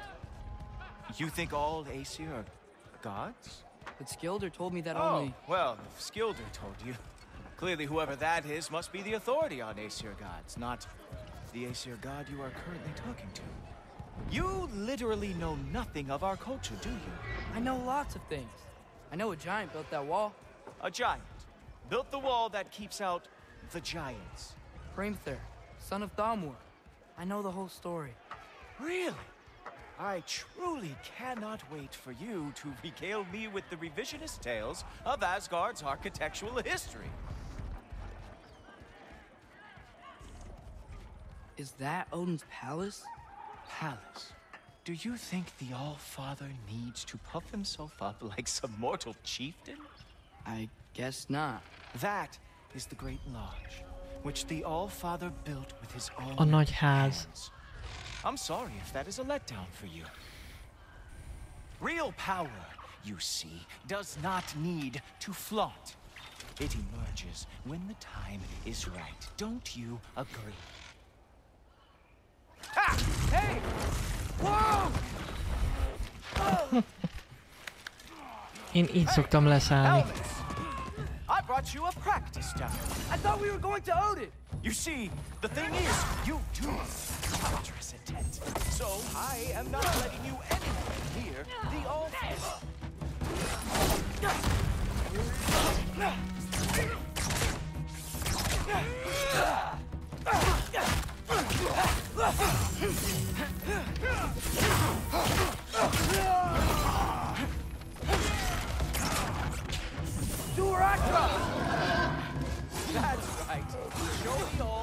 [SPEAKER 14] You think all Aesir are gods?
[SPEAKER 8] But Skilder told me that
[SPEAKER 14] oh,
[SPEAKER 8] only.
[SPEAKER 14] well, if Skilder told you. Clearly whoever that is must be the authority on Aesir gods, not the Aesir god you are currently talking to. You literally know nothing of our culture, do you?
[SPEAKER 8] I know lots of things. I know a giant built that wall.
[SPEAKER 14] A giant. Built the wall that keeps out the giants.
[SPEAKER 8] Hrimthur, son of Thalmor. I know the whole story.
[SPEAKER 14] Really? I truly cannot wait for you to regale me with the revisionist tales of Asgard's architectural history.
[SPEAKER 8] Is that Odin's palace?
[SPEAKER 14] Palace. Do you think the All-Father needs to puff himself up like some mortal chieftain?
[SPEAKER 8] I guess not.
[SPEAKER 14] That is the Great Lodge, which the All-Father built with his own
[SPEAKER 1] A nagy ház.
[SPEAKER 14] hands. I'm sorry if that is a letdown for you. Real power, you see, does not need to flaunt. It emerges when the time is right. Don't you agree? Ha! Hey! Whoa!
[SPEAKER 1] Én így szoktam leszállni.
[SPEAKER 14] I brought you a practice down.
[SPEAKER 8] I thought we were going to Odin!
[SPEAKER 14] You see, the thing is, you treacherous intent. So I am not letting you anywhere near the All-Father. That's right. Show me all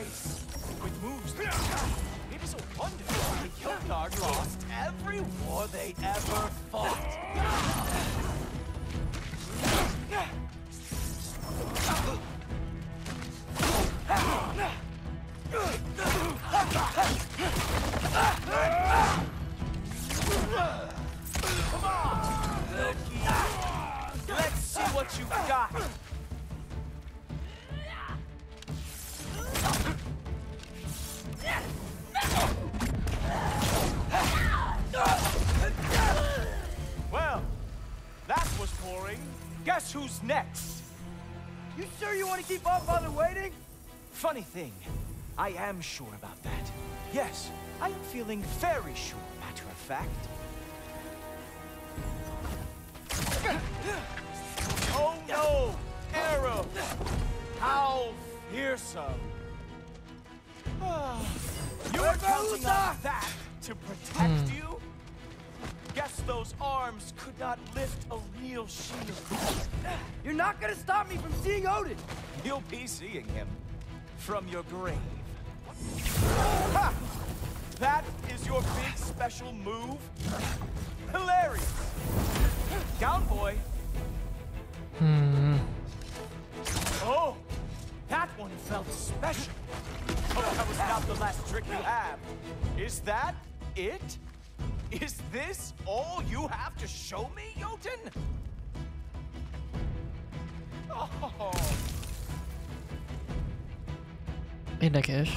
[SPEAKER 14] nice. With moves It is a wonder why Jotnar lost every war they ever fought. Let's see what you've got. Guess who's next?
[SPEAKER 3] You sure you want to keep our father waiting?
[SPEAKER 14] Funny thing, I am sure about that. Yes, I am feeling very sure, matter of fact. Oh no! Arrow! How fearsome! Ah, you were counting on that to protect
[SPEAKER 1] Hmm.
[SPEAKER 14] you? Guess those arms could not lift a real shield.
[SPEAKER 3] You're not gonna stop me from seeing Odin!
[SPEAKER 14] You'll be seeing him from your grave. Ha! That is your big special move? Hilarious! Down, boy.
[SPEAKER 1] Hmm.
[SPEAKER 14] Oh, that one felt special. Oh, that was not the last trick you have. Is that it? Is this all you have to show me, Jotun? Oh.
[SPEAKER 1] Érdekes.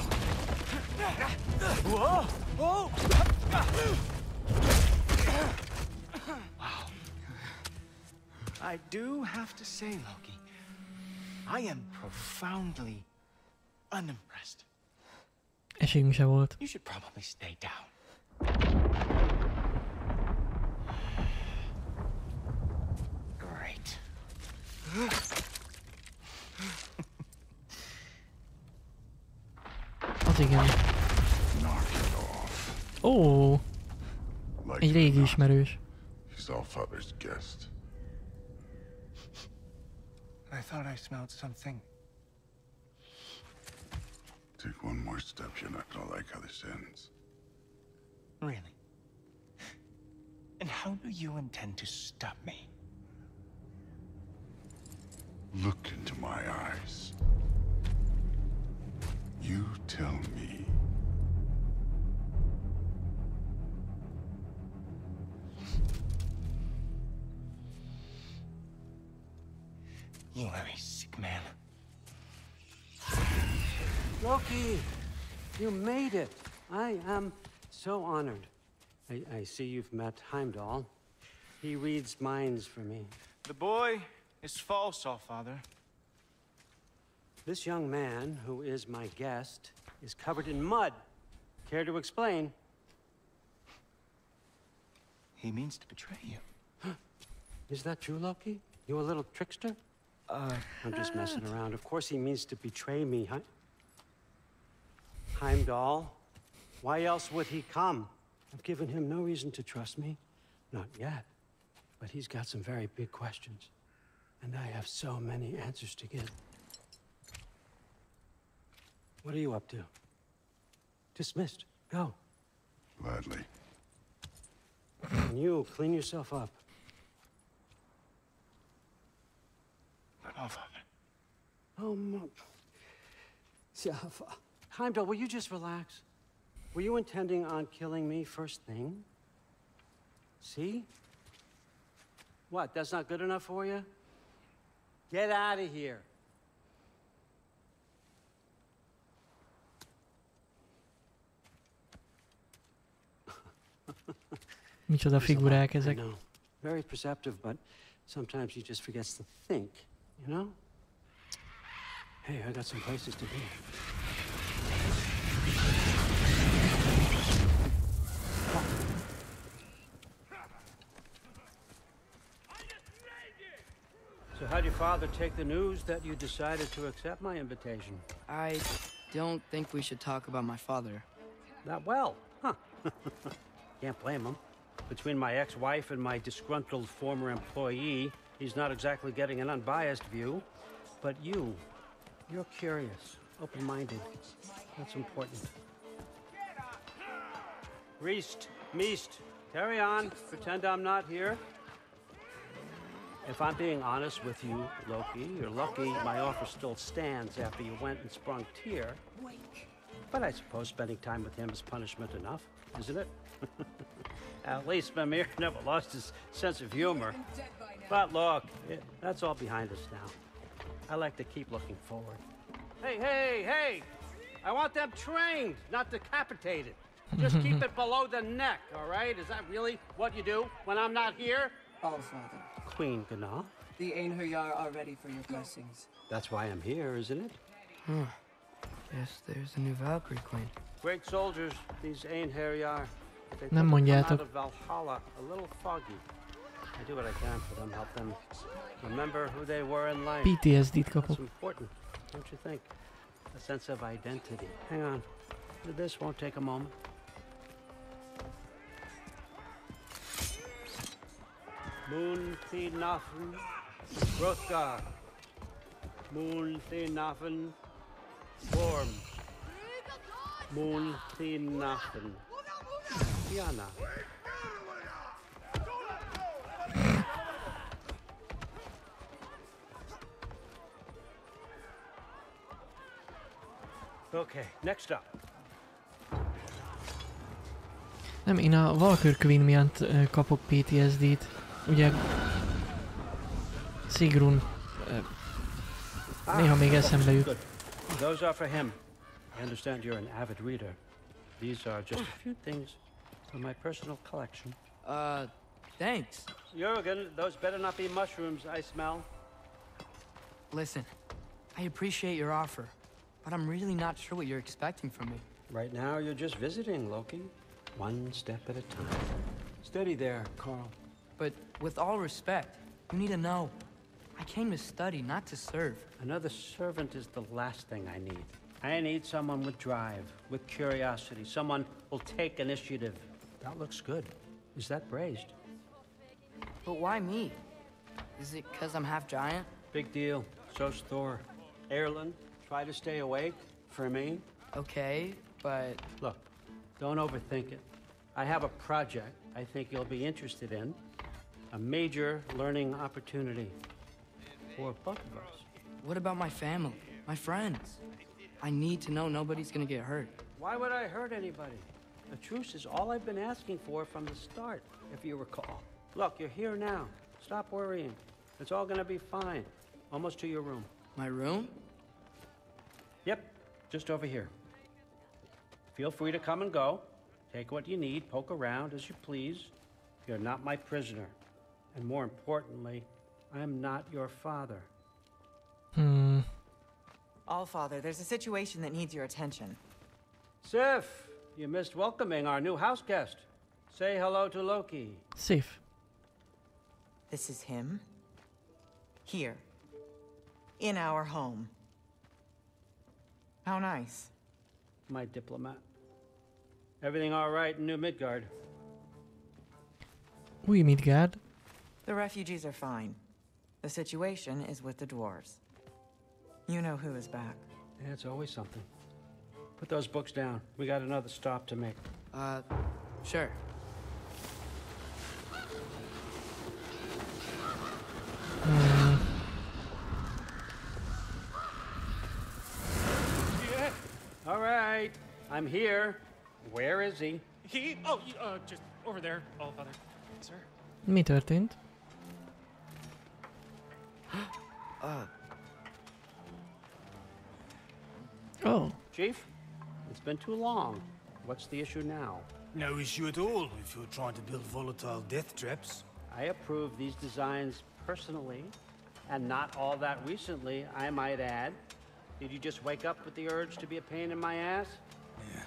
[SPEAKER 14] Whoa! Oh! Wow. I do have to say, Loki, I am profoundly unimpressed.
[SPEAKER 1] Esélyünk se volt.
[SPEAKER 14] You should probably stay down. Great.
[SPEAKER 1] Az igen. Ó, egy régi ismerős.
[SPEAKER 15] He's all father's guest.
[SPEAKER 14] I thought I smelled something.
[SPEAKER 15] Take one more step, you're not gonna like how this ends.
[SPEAKER 14] Really? And how do you intend to stop me?
[SPEAKER 15] Look into my eyes. You tell me.
[SPEAKER 14] You are a sick man.
[SPEAKER 16] Loki, you made it. I am so honored. I, I see you've met Heimdall. He reads minds for me.
[SPEAKER 14] The boy is false, all father.
[SPEAKER 16] This young man, who is my guest, is covered in mud. Care to explain?
[SPEAKER 14] He means to betray you.
[SPEAKER 16] Is that true, Loki? You a little trickster?
[SPEAKER 14] Uh,
[SPEAKER 16] I'm just messing around. Of course he means to betray me, huh? Heimdall? Why else would he come? I've given him no reason to trust me. Not yet. But he's got some very big questions. And I have so many answers to give. What are you up to? Dismissed. Go.
[SPEAKER 15] Gladly.
[SPEAKER 16] And you, clean yourself up.
[SPEAKER 14] Father.
[SPEAKER 16] Oh, Mo- Yeah, uh, uh, Heimdall, will you just relax? Were you intending on killing me first thing? See? What, that's not good enough for you? Get out of here.
[SPEAKER 1] Micsoda
[SPEAKER 16] He's a lot,
[SPEAKER 1] figurák ezek.
[SPEAKER 16] Very perceptive, but sometimes he just forgets to think, you know? Hey, I got some places to be. So how'd your father take the news that you decided to accept my invitation?
[SPEAKER 8] I don't think we should talk about my father.
[SPEAKER 16] Not well, huh? Can't blame him. Between my ex-wife and my disgruntled former employee, he's not exactly getting an unbiased view. But you, you're curious, open-minded. That's important. Reist, Meest, Carry on. Pretend I'm not here. If I'm being honest with you, Loki, you're lucky my offer still stands after you went and sprung Tyr. But I suppose spending time with him is punishment enough, isn't it? At least Mimir never lost his sense of humor. But look, it, that's all behind us now. I like to keep looking forward. Hey, hey, hey! I want them trained, not decapitated. Just keep it below the neck, all right? Is that really what you do when I'm not here?
[SPEAKER 17] All Father.
[SPEAKER 16] Queen Gná.
[SPEAKER 17] The Einherjar are ready for your blessings.
[SPEAKER 16] That's why I'm here, isn't it?
[SPEAKER 8] Huh. Guess there's a new Valkyrie Queen.
[SPEAKER 16] Great soldiers, these Einherjar. They
[SPEAKER 1] Nem
[SPEAKER 16] tend to come
[SPEAKER 1] mondjátok.
[SPEAKER 16] out of Valhalla a little foggy. I do what I can for them, help them remember who they were in life.
[SPEAKER 1] PTSD-t kapok.
[SPEAKER 16] That's important, don't you think? A sense of identity. Hang on. This won't take a moment. Moon Thinafen, Hrothgar. Moon Thinafen, Form. Moon Thinafen. Tiana. Okay, next up.
[SPEAKER 1] Nem, én a Valkyr Queen miatt ö, kapok PTSD-t. Ugye Sigrun ö, néha még eszembe jut.
[SPEAKER 16] Good. Those are for him. I understand you're an avid reader. These are just a few things from my personal collection.
[SPEAKER 8] Uh, thanks.
[SPEAKER 16] Jurgen, those better not be mushrooms I smell.
[SPEAKER 8] Listen, I appreciate your offer, but I'm really not sure what you're expecting from me.
[SPEAKER 16] Right now, you're just visiting, Loki. One step at a time. Steady there, Carl.
[SPEAKER 8] But with all respect, you need to know. I came to study, not to serve.
[SPEAKER 16] Another servant is the last thing I need. I need someone with drive, with curiosity, someone who'll take initiative. That looks good. Is that braised?
[SPEAKER 8] But why me? Is it because I'm half giant?
[SPEAKER 16] Big deal. So's Thor. Erlen, try to stay awake for me.
[SPEAKER 8] Okay, but
[SPEAKER 16] Look, don't overthink it. I have a project I think you'll be interested in. A major learning opportunity for both of us.
[SPEAKER 8] what about my family, my friends? I need to know nobody's gonna get hurt.
[SPEAKER 16] Why would I hurt anybody? A truce is all I've been asking for from the start, if you recall. Look, you're here now. Stop worrying. It's all gonna be fine. Almost to your room.
[SPEAKER 8] My room?
[SPEAKER 16] Yep, just over here. Feel free to come and go. Take what you need, poke around as you please. You're not my prisoner. And more importantly, I'm not your father.
[SPEAKER 1] Hmm.
[SPEAKER 18] All Father, there's a situation that needs your attention.
[SPEAKER 16] Sif, you missed welcoming our new house guest. Say hello to Loki.
[SPEAKER 1] Sif.
[SPEAKER 18] This is him. Here. In our home. How nice.
[SPEAKER 16] My diplomat. Everything all right in New Midgard?
[SPEAKER 1] Új Midgard.
[SPEAKER 18] The refugees are fine. The situation is with the dwarves. You know who is back.
[SPEAKER 16] Yeah, it's always something. Put those books down. We got another stop to make.
[SPEAKER 8] Uh, sure.
[SPEAKER 6] Yeah.
[SPEAKER 16] All right, I'm here. Where is he?
[SPEAKER 6] He? Oh, you- uh, just over there, All Father. Sir?
[SPEAKER 1] Mi történt?
[SPEAKER 8] Uh,
[SPEAKER 1] Oh.
[SPEAKER 16] Chief, it's been too long. What's the issue now?
[SPEAKER 11] No issue at all if you're trying to build volatile death traps.
[SPEAKER 16] I approve these designs personally, and not all that recently, I might add. Did you just wake up with the urge to be a pain in my ass? Yeah.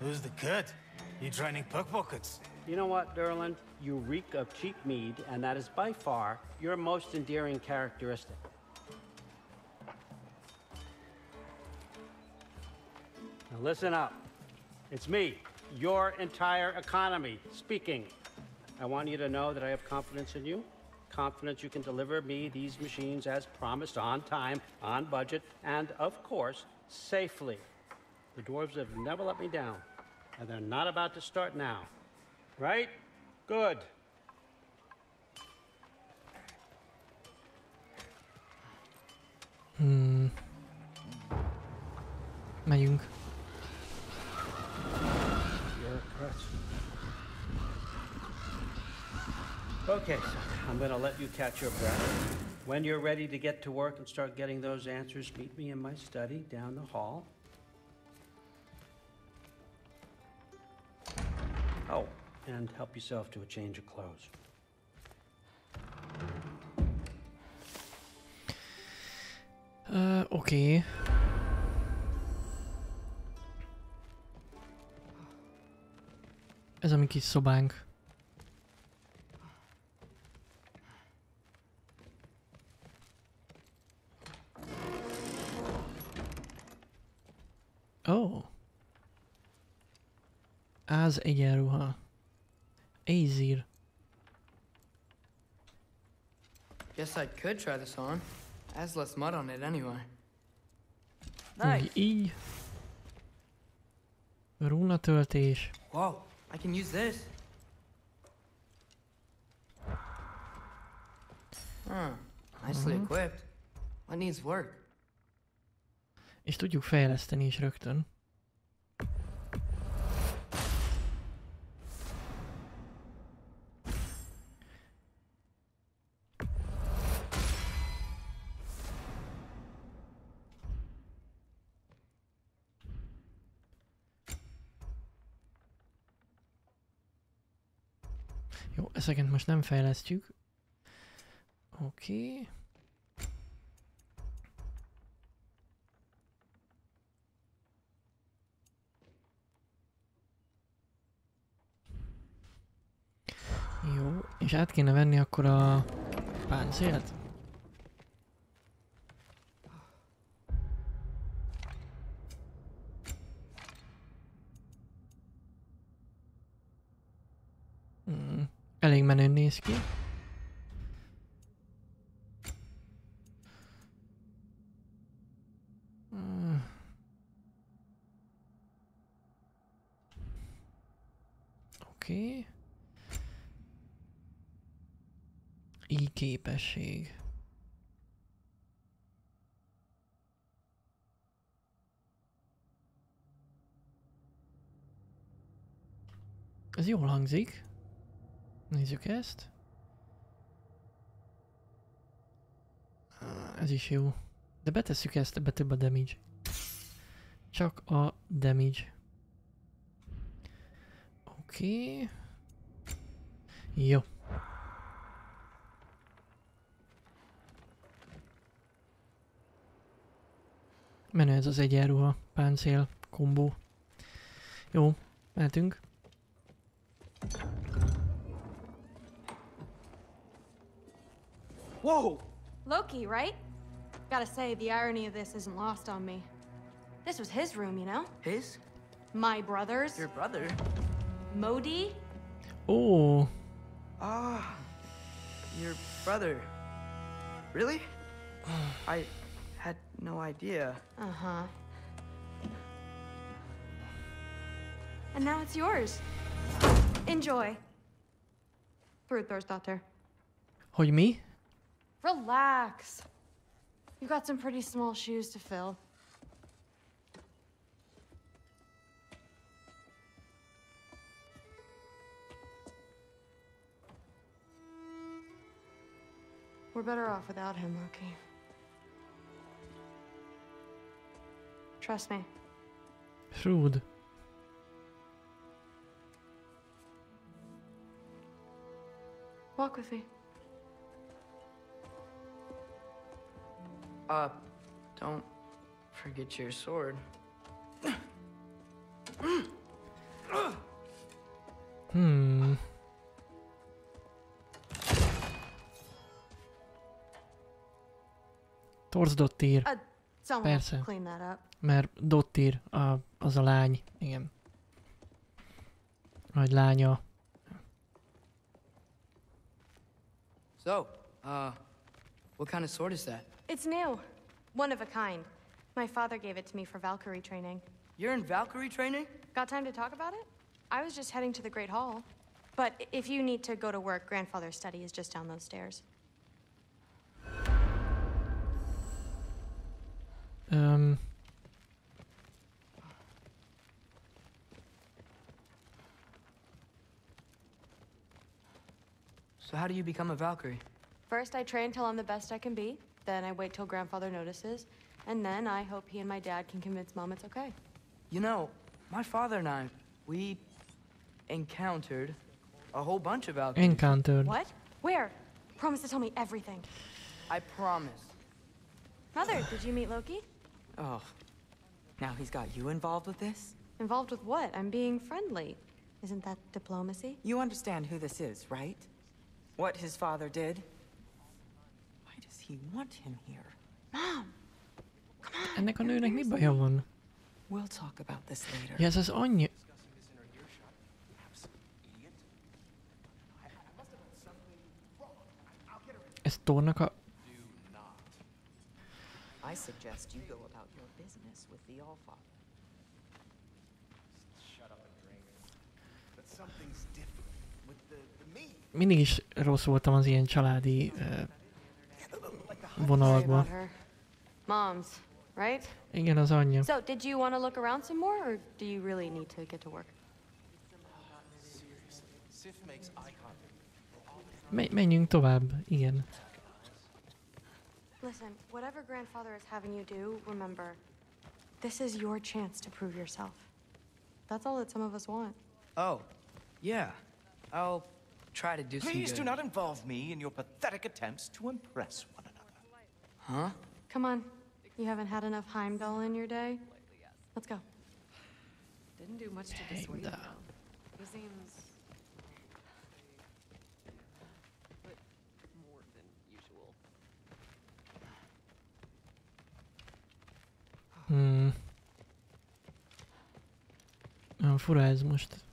[SPEAKER 11] Who's the cut? You training pickpockets?
[SPEAKER 16] You know what, Durlin? You reek of cheap mead, and that is by far your most endearing characteristic. Now listen up. It's me, your entire economy, speaking. I want you to know that I have confidence in you. Confidence you can deliver me these machines as promised on time, on budget, and of course, safely. The dwarves have never let me down, and they're not about to start now. Right? Good.
[SPEAKER 1] Hmm. Megyünk.
[SPEAKER 16] Bureaucrats. Okay, so I'm gonna let you catch your breath. When you're ready to get to work and start getting those answers, meet me in my study down the hall. Oh, and help yourself to a change of clothes.
[SPEAKER 1] Uh. Okay. Ez a mi kis szobánk. Oh. Az egyenruha. Azir.
[SPEAKER 8] Guess I could try this on. Has less mud on it anyway.
[SPEAKER 1] Úgy így. Runa töltés.
[SPEAKER 8] Whoa, I can use this. Huh, nicely
[SPEAKER 1] Mhm.
[SPEAKER 8] equipped. What needs work?
[SPEAKER 1] És tudjuk fejleszteni is rögtön. Most nem fejlesztjük. Oké. Okay. Jó, és át kéne venni akkor a páncélt? Elég menőn néz ki. Mm. Oké. Okay. I képesség. Ez jól hangzik. Nézzük ezt. Ez is jó. De betesszük ezt, ebbe több a damage. Csak a damage. Oké. Okay. Jó. Menő ez az egyenruha, páncél, kombó. Jó, mehetünk.
[SPEAKER 19] Whoa! Loki, right? Gotta say, the irony of this isn't lost on me. This was his room, you know?
[SPEAKER 8] His?
[SPEAKER 19] My brother's.
[SPEAKER 8] Your brother?
[SPEAKER 19] Modi?
[SPEAKER 1] Oh.
[SPEAKER 8] Ah, your brother. Really? I had no idea.
[SPEAKER 19] Uh huh. And now it's yours. Enjoy. Thrudthor's
[SPEAKER 1] you mi?
[SPEAKER 19] Relax. You've got some pretty small shoes to fill. We're better off without him, Loki. Trust me.
[SPEAKER 1] Shrewd.
[SPEAKER 19] Walk with me.
[SPEAKER 8] Uh, don't forget your sword.
[SPEAKER 1] Hmm. Torz Dottir.
[SPEAKER 19] Uh,
[SPEAKER 1] Persze.
[SPEAKER 19] clean that up.
[SPEAKER 1] Mert Dottir a, az a lány. Igen. Vagy lánya.
[SPEAKER 8] So, uh, what kind of sword is that?
[SPEAKER 19] It's new. One of a kind. My father gave it to me for Valkyrie training.
[SPEAKER 8] You're in Valkyrie training?
[SPEAKER 19] Got time to talk about it? I was just heading to the Great Hall. But if you need to go to work, grandfather's study is just down those stairs.
[SPEAKER 1] Öm,
[SPEAKER 8] So how do you become a Valkyrie?
[SPEAKER 19] First, I train till I'm the best I can be. Then I wait till grandfather notices. And then I hope he and my dad can convince mom it's okay.
[SPEAKER 8] You know, my father and I, we encountered a whole bunch of Valkyries.
[SPEAKER 1] encountered.
[SPEAKER 19] What? Where? Promise to tell me everything.
[SPEAKER 8] I promise.
[SPEAKER 19] Mother, did you meet Loki?
[SPEAKER 18] Oh. Now he's got you involved with this?
[SPEAKER 19] Involved with what? I'm being friendly. Isn't that diplomacy?
[SPEAKER 18] You understand who this is, right? What his father did? Does he want him here?
[SPEAKER 19] Mom!
[SPEAKER 1] Ennek a nőnek mi baja van?
[SPEAKER 18] We'll talk about this later.
[SPEAKER 1] Ja, ez az annyi... Ez Thornak a...
[SPEAKER 18] I suggest you go about your business with the Allfather.
[SPEAKER 14] Shut up and drink. But something's different with the, the meat.
[SPEAKER 1] Mindig is rossz voltam az ilyen családi uh, vonalakban.
[SPEAKER 19] Sorry about her. Mom's, right?
[SPEAKER 1] Igen, az anyja.
[SPEAKER 19] So, did you want to look around some more, or do you really need to get to work?
[SPEAKER 7] Sif makes eye contact.
[SPEAKER 1] Me- menjünk tovább, igen.
[SPEAKER 19] Listen, whatever grandfather is having you do, remember, this is your chance to prove yourself. That's all that some of us want.
[SPEAKER 8] Oh, yeah. I'll try to do some
[SPEAKER 14] Please do not involve me in your pathetic attempts to impress one another.
[SPEAKER 8] Huh?
[SPEAKER 19] Come on. You haven't had enough Heimdall in your day? Let's go.
[SPEAKER 9] Didn't do much to dissuade him. He seems... but more than usual.
[SPEAKER 1] Hmm. Olyan fura ez most.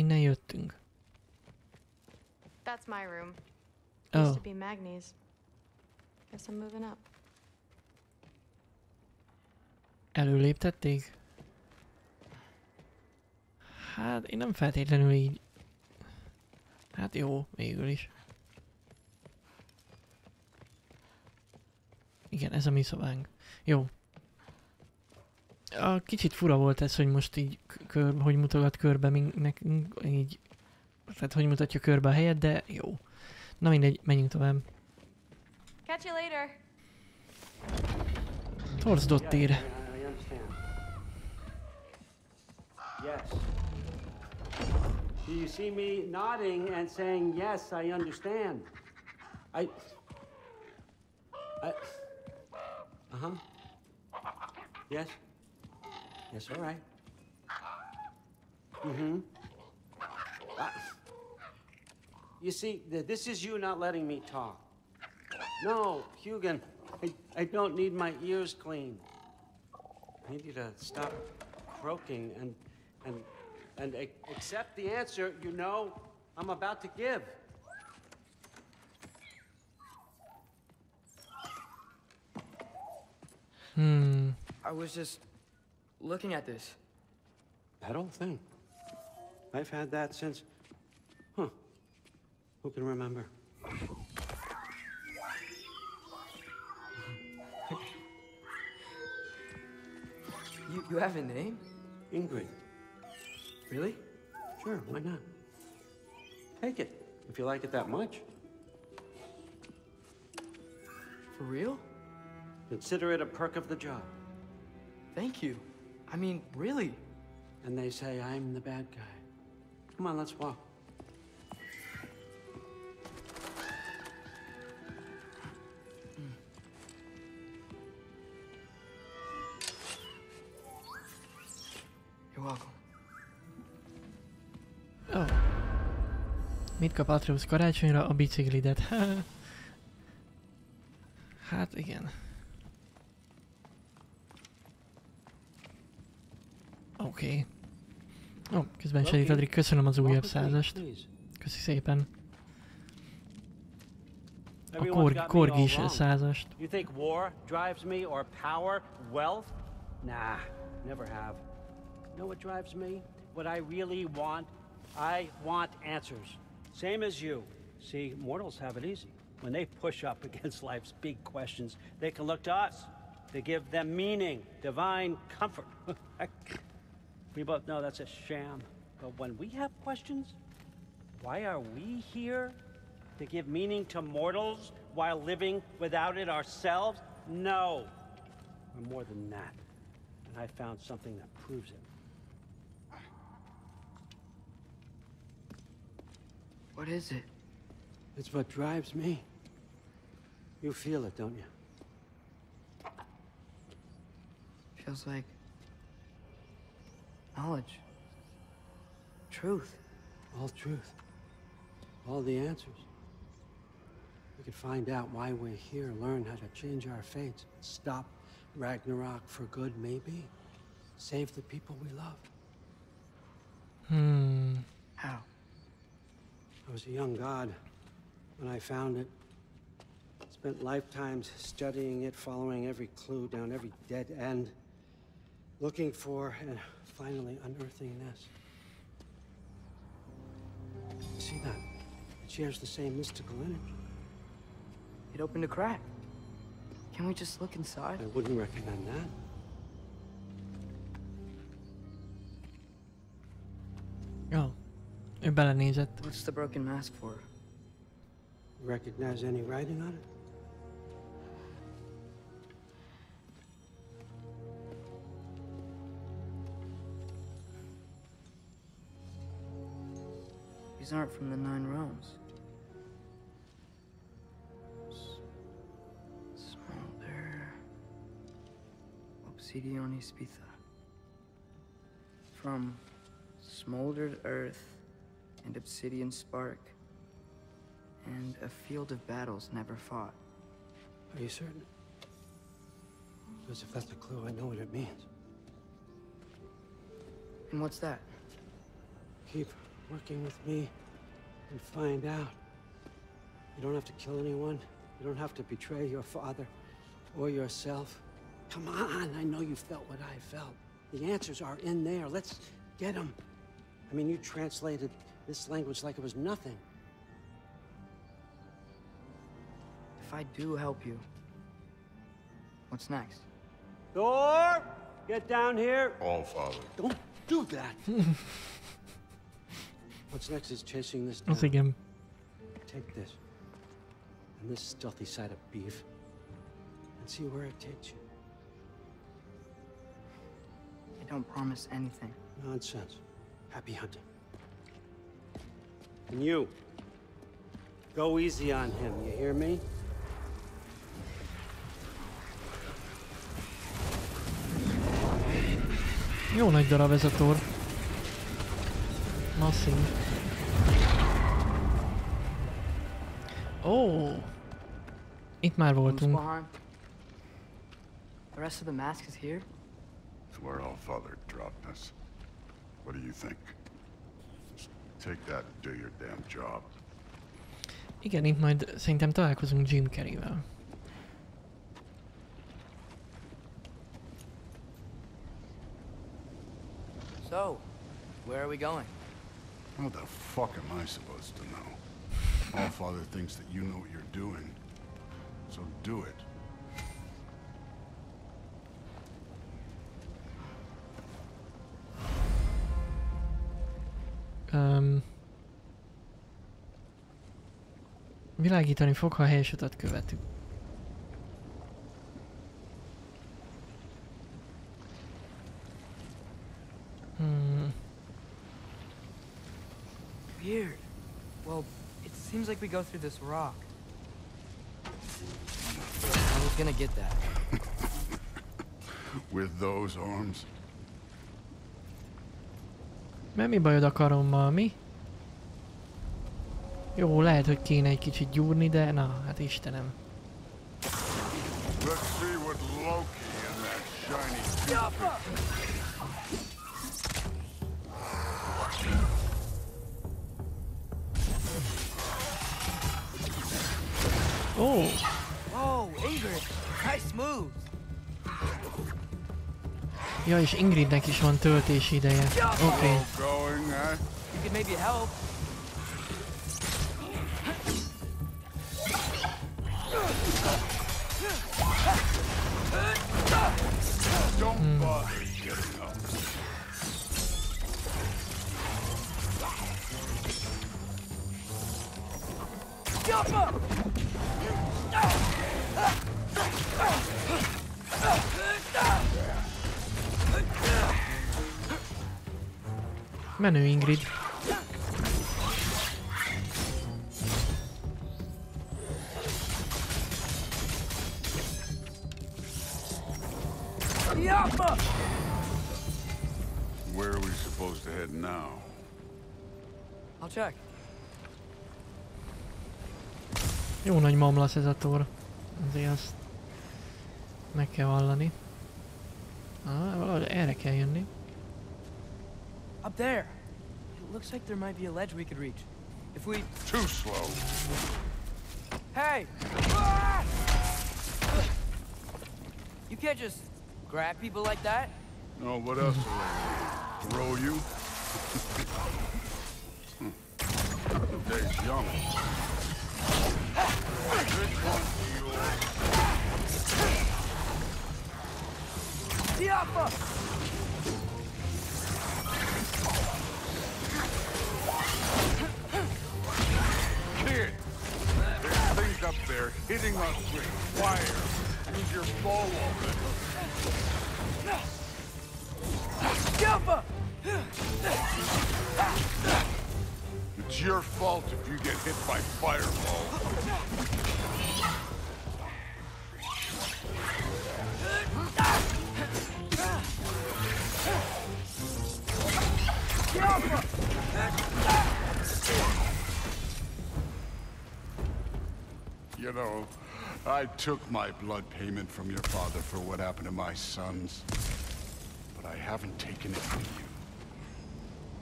[SPEAKER 1] Innen jöttünk.
[SPEAKER 19] That's my room.
[SPEAKER 1] Oh.
[SPEAKER 19] Used to be Magni's. Guess I'm moving up.
[SPEAKER 1] Előléptették? Hát én nem feltétlenül így... Hát jó, végül is. Igen, ez a mi szobánk. Jó. A kicsit fura volt ez, hogy most így kör, hogy mutogat körbe mink- nekünk, így... Tehát hogy mutatja körbe a helyet, de jó. Na mindegy, menjünk tovább.
[SPEAKER 19] Catch you later.
[SPEAKER 16] I understand. Yes. Do you see me nodding and saying, yes, I understand? I. I. Uh huh. Yes. Yes, all right. Mm hmm. You see, th- this is you not letting me talk. No, Huginn, I, I don't need my ears cleaned. I need you to stop croaking and and and accept the answer you know I'm about to give.
[SPEAKER 1] Hmm.
[SPEAKER 8] I was just looking at this.
[SPEAKER 16] That old thing. I've had that since. Huh. Who can remember?
[SPEAKER 8] You, you have a name?
[SPEAKER 16] Ingrid.
[SPEAKER 8] Really?
[SPEAKER 16] Sure, why not? Take it, if you like it that much.
[SPEAKER 8] For real?
[SPEAKER 16] Consider it a perk of the job.
[SPEAKER 8] Thank you. I mean, really.
[SPEAKER 16] And they say I'm the bad guy. Come on, let's walk.
[SPEAKER 8] You're welcome.
[SPEAKER 1] Oh. Mit kap Atreus karácsonyra? A biciklidet. hát igen. Oké. Okay. Ó, oh, közben
[SPEAKER 16] Loki,
[SPEAKER 1] segít köszönöm az újabb
[SPEAKER 16] walk with me,
[SPEAKER 1] százast. Köszi szépen. A
[SPEAKER 16] Everyone's
[SPEAKER 1] korgi, korgi is
[SPEAKER 16] wrong.
[SPEAKER 1] százast.
[SPEAKER 16] You think war drives me or power, wealth? Nah, never have. You know what drives me? What I really want? I want answers. Same as you. See, mortals have it easy. When they push up against life's big questions, they can look to us. They give them meaning, divine comfort. we both know that's a sham. But when we have questions, why are we here? To give meaning to mortals while living without it ourselves? No. We're more than that. And I found something that proves it.
[SPEAKER 8] What is it?
[SPEAKER 16] It's what drives me. You feel it, don't you?
[SPEAKER 8] Feels like knowledge. Truth.
[SPEAKER 16] All truth. All the answers. We could find out why we're here, learn how to change our fates, stop Ragnarok for good, maybe. Save the people we love.
[SPEAKER 1] Hmm.
[SPEAKER 8] How?
[SPEAKER 16] I was a young god when I found it. Spent lifetimes studying it, following every clue down every dead end, looking for and finally unearthing this. See that? It shares the same mystical energy.
[SPEAKER 8] It opened a crack. Can we just look inside?
[SPEAKER 16] I wouldn't recommend that.
[SPEAKER 1] Oh. everybody needs it.
[SPEAKER 8] What's the broken mask for?
[SPEAKER 16] Recognize any writing on it?
[SPEAKER 8] These aren't from the Nine Realms. Smolder. Obsidione Spitha. From smoldered earth and obsidian spark. And a field of battles never fought.
[SPEAKER 16] Are you certain? Because if that's the clue, I know what it means.
[SPEAKER 8] And what's that?
[SPEAKER 16] Keep working with me and find out. You don't have to kill anyone. You don't have to betray your father or yourself. Come on, I know you felt what I felt. The answers are in there. Let's get them. I mean, you translated this language like it was nothing.
[SPEAKER 8] If I do help you, what's next?
[SPEAKER 16] Thor! Get down here!
[SPEAKER 15] All father.
[SPEAKER 16] Don't do that! What's next is chasing this down.
[SPEAKER 1] Azt igen.
[SPEAKER 16] Take this. And this stealthy side of beef. And see where it takes you.
[SPEAKER 8] I don't promise anything.
[SPEAKER 16] Nonsense. Happy hunting. And you. Go easy on him, you hear me?
[SPEAKER 1] Jó nagy darab ez a tor. Ó! Oh. Itt már voltunk.
[SPEAKER 8] The rest of the mask is here?
[SPEAKER 15] It's where all father dropped us. What do you think? Just take that and do your damn job.
[SPEAKER 1] Igen, itt majd szerintem találkozunk Jim Carrey-vel.
[SPEAKER 8] So, where are we going?
[SPEAKER 15] How the fuck am I supposed to know? All father thinks that you know what you're doing. So do it.
[SPEAKER 1] Um, világítani fog, ha helyes követünk.
[SPEAKER 8] Go through this rock. I was gonna get that.
[SPEAKER 15] With those arms?
[SPEAKER 1] Mert mi bajod a karommal, mi? Jó, lehet, hogy kéne egy kicsit gyúrni, de na, hát Istenem.
[SPEAKER 15] Let's see what Loki and that shiny
[SPEAKER 1] Oh!
[SPEAKER 8] Whoa, Ingrid! Nice moves!
[SPEAKER 1] Ja, és Ingridnek is van töltési ideje. Oké. Okay.
[SPEAKER 15] Going, eh?
[SPEAKER 8] You could maybe help.
[SPEAKER 15] Don't bother getting up.
[SPEAKER 8] Jump up!
[SPEAKER 1] Menő Ingrid.
[SPEAKER 15] Where are we supposed to head now?
[SPEAKER 8] I'll check.
[SPEAKER 1] Jó nagy mamlasz ez a tor. Azért azt meg kell vallani. Ah, valahogy erre kell jönni.
[SPEAKER 8] Up there. It looks like there might be a ledge we could reach. If we...
[SPEAKER 15] Too slow.
[SPEAKER 8] Hey! Ah! You can't just grab people like that.
[SPEAKER 15] No, what else will I do? Throw you? Hmm. Tastes things up there hitting us with fire. Use your bow already. It's your fault if you get hit by fireball. Know, I took my blood payment from your father for what happened to my sons. But I haven't taken it from you.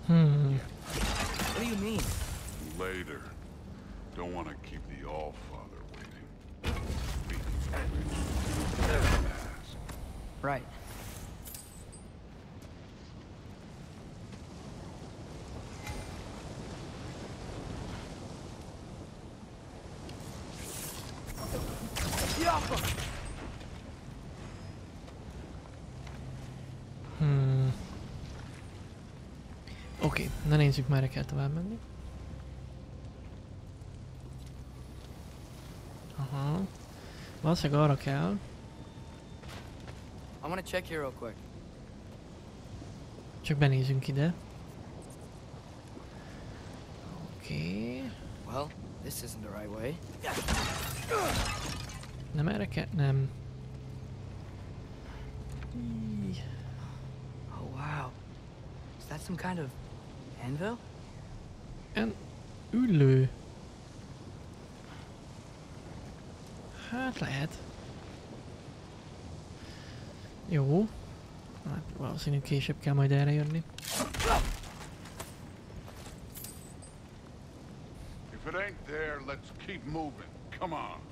[SPEAKER 1] Hmm.
[SPEAKER 8] What do you mean?
[SPEAKER 15] Later. Don't want to keep the All-Father waiting.
[SPEAKER 8] Right. Yappa!
[SPEAKER 1] Hmm. Oké, okay, na nézzük merre kell tovább menni. Aha. Valószínűleg arra kell.
[SPEAKER 8] I want to check here real quick.
[SPEAKER 1] Csak benézünk ide. Oké. Okay.
[SPEAKER 8] Well, this isn't the right way.
[SPEAKER 1] Nem erre kell? Nem.
[SPEAKER 8] Oh, wow. Is that some kind of anvil?
[SPEAKER 1] En ülő. Hát lehet. Jó. Hát valószínű később kell majd erre jönni.
[SPEAKER 15] If it ain't there, let's keep moving. Come on.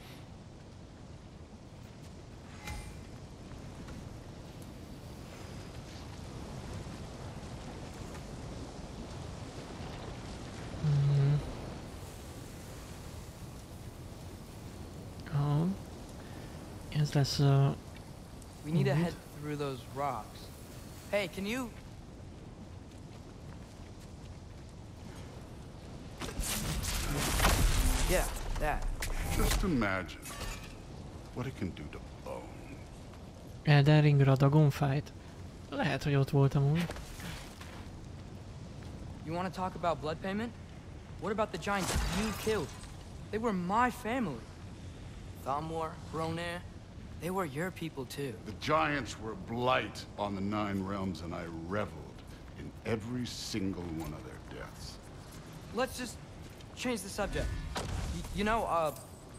[SPEAKER 1] Ez lesz.
[SPEAKER 8] We need to
[SPEAKER 1] Mhm.
[SPEAKER 8] head through those rocks. Hey, can you... Yeah, that.
[SPEAKER 15] Just imagine what it can do to bone.
[SPEAKER 1] Elden Ring Radagon fight. Lehet, hogy ott voltam úgy.
[SPEAKER 8] You want to talk about blood payment? What about the giants you killed? They were my family. Thamur, Hrungnir, they were your people too.
[SPEAKER 15] The giants were blight on the Nine Realms, and I reveled in every single one of their deaths.
[SPEAKER 8] Let's just change the subject. Y you know, uh,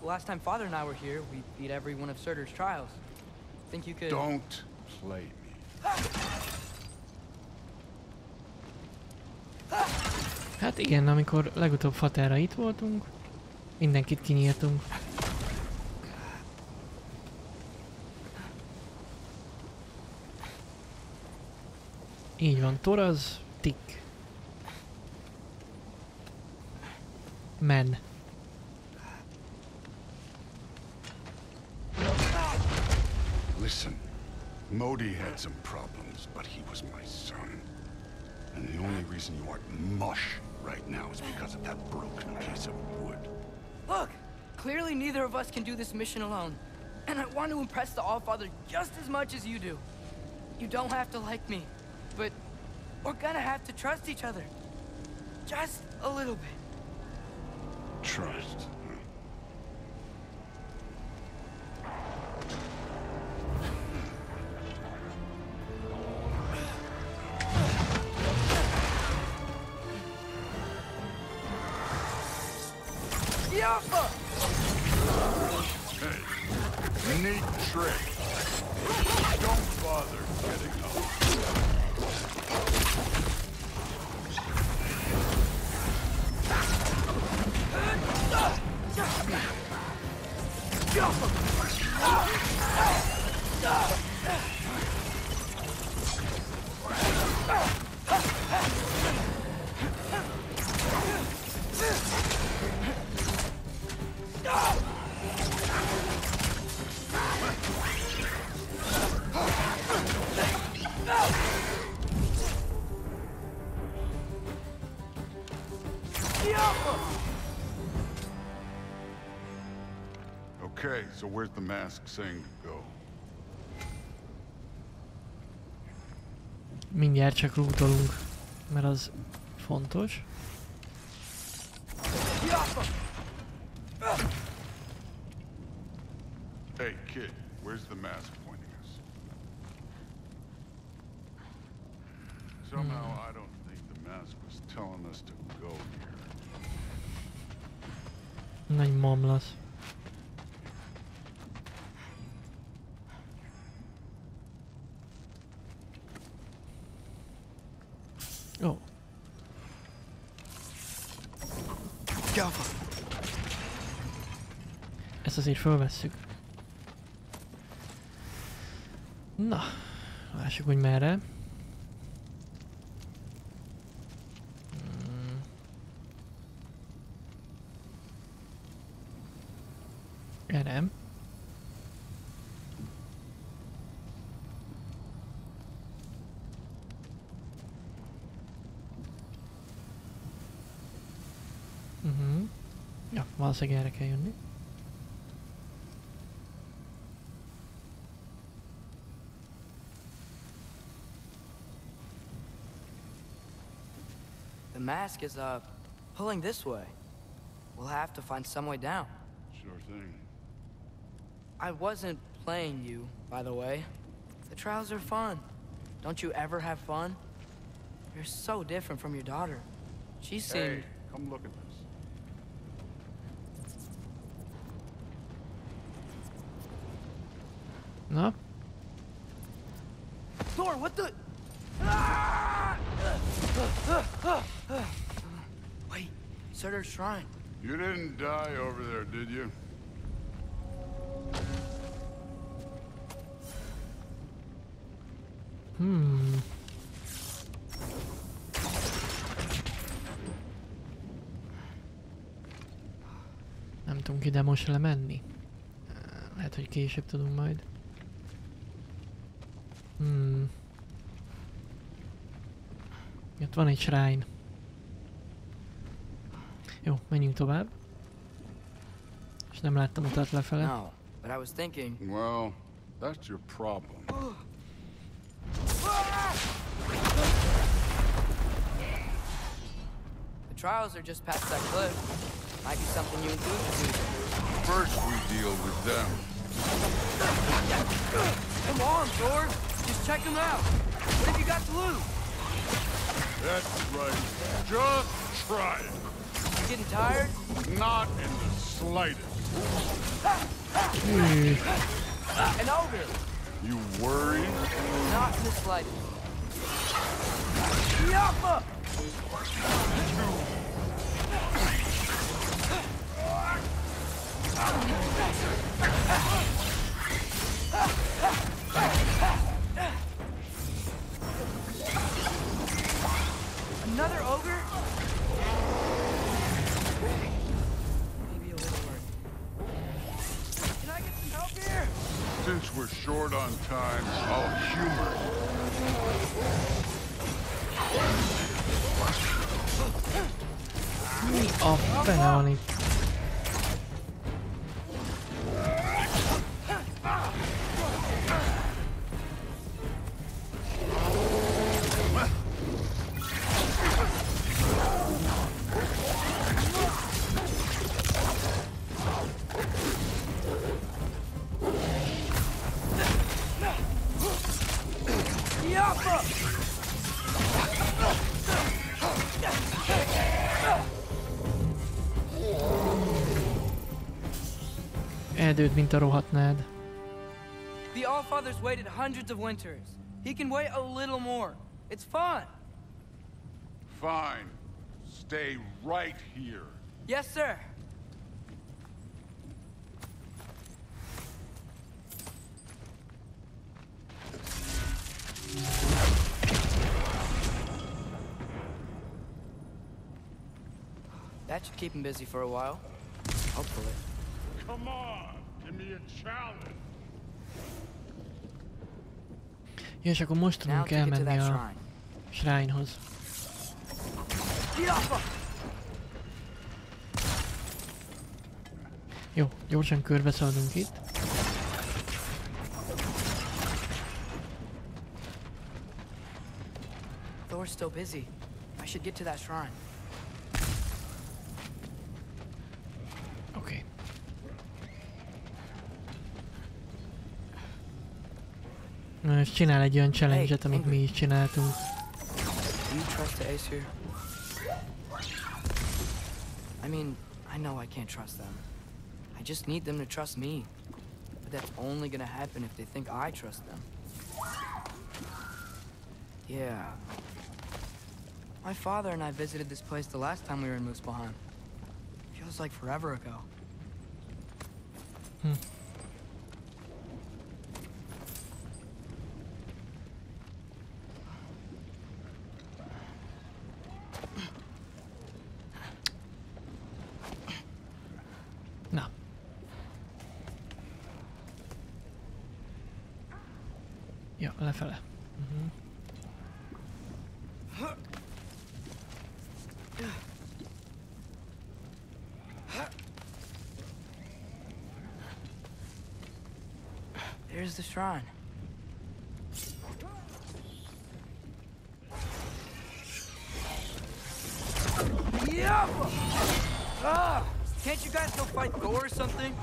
[SPEAKER 8] last time Father and I were here, we beat every one of Surtr's trials. Think you could...
[SPEAKER 15] Don't play me.
[SPEAKER 1] Hát igen, amikor legutóbb Faterra itt voltunk, mindenkit kinyírtunk. Így van, Tor az tik. Men.
[SPEAKER 15] Listen, Modi had some problems, but he was my son. And the only reason you aren't mush right now is because of that broken piece of wood.
[SPEAKER 8] Look! Clearly neither of us can do this mission alone. And I want to impress the Allfather just as much as you do. You don't have to like me, but we're gonna have to trust each other. Just a little bit.
[SPEAKER 15] Trust. Okay, so where's the mask saying to go?
[SPEAKER 1] Mindjárt csak lootolunk, mert az fontos.
[SPEAKER 15] Hey, kid, where's the mask pointing us? Somehow, hmm. I don't think the mask was telling us to go here.
[SPEAKER 1] Nagy mamlasz. Azért fölvesszük. Na, lássuk, hogy merre. Hmm. Erre. Mhm. Ja, valószínűleg erre kell jönni.
[SPEAKER 8] Mask is, uh, pulling this way. We'll have to find some way down.
[SPEAKER 15] Sure thing.
[SPEAKER 8] I wasn't playing you, by the way. The trials are fun. Don't you ever have fun? You're so different from your daughter. She seemed...
[SPEAKER 15] Hey, come look at this.
[SPEAKER 8] Shrine.
[SPEAKER 15] You didn't die over there, did you?
[SPEAKER 1] Hmm. Nem tudunk ide most lemenni. Lehet, hogy később tudunk majd. Hmm. Itt van egy shrine. Jó, menjünk tovább. És nem láttam utat lefele.
[SPEAKER 8] No, but I was thinking...
[SPEAKER 15] Well, that's your problem.
[SPEAKER 8] The trials are just past that cliff. Might be something you and Duke do.
[SPEAKER 15] First, we deal with them.
[SPEAKER 8] Come on, Thor. Just check them out. What have you got to lose?
[SPEAKER 15] That's right. Just try it.
[SPEAKER 8] You getting tired?
[SPEAKER 15] Not in the slightest.
[SPEAKER 8] An ogre.
[SPEAKER 15] You worried?
[SPEAKER 8] Not in the slightest. Yappa!
[SPEAKER 1] Eldőd, mint a rohadt nád.
[SPEAKER 8] The Allfather's waited hundreds of winters. He can wait a little more. It's fun.
[SPEAKER 15] Fine. Stay right here.
[SPEAKER 8] Yes, sir. That should keep him busy for a while. Hopefully.
[SPEAKER 15] Come on, give me a challenge.
[SPEAKER 1] Ja, és akkor most tudunk elmenni a
[SPEAKER 8] shrine.
[SPEAKER 1] shrine-hoz. Jó, gyorsan körbe szaladunk itt.
[SPEAKER 8] Thor's still busy. I should get to that shrine.
[SPEAKER 1] Csinál egy olyan challenge-et, amit mi is csináltunk.
[SPEAKER 8] Do you trust the Aesir? I mean, I know I can't trust them. I just need them to trust me. But that's only gonna happen if they think I trust them. Yeah. My father and I visited this place the last time we were in Muspelheim. Feels like forever ago.
[SPEAKER 1] Hm. Na. Ja, lefele. Mhm.
[SPEAKER 8] There's the shrine. Yeah! Ah! Can't you guys go fight Thor or something?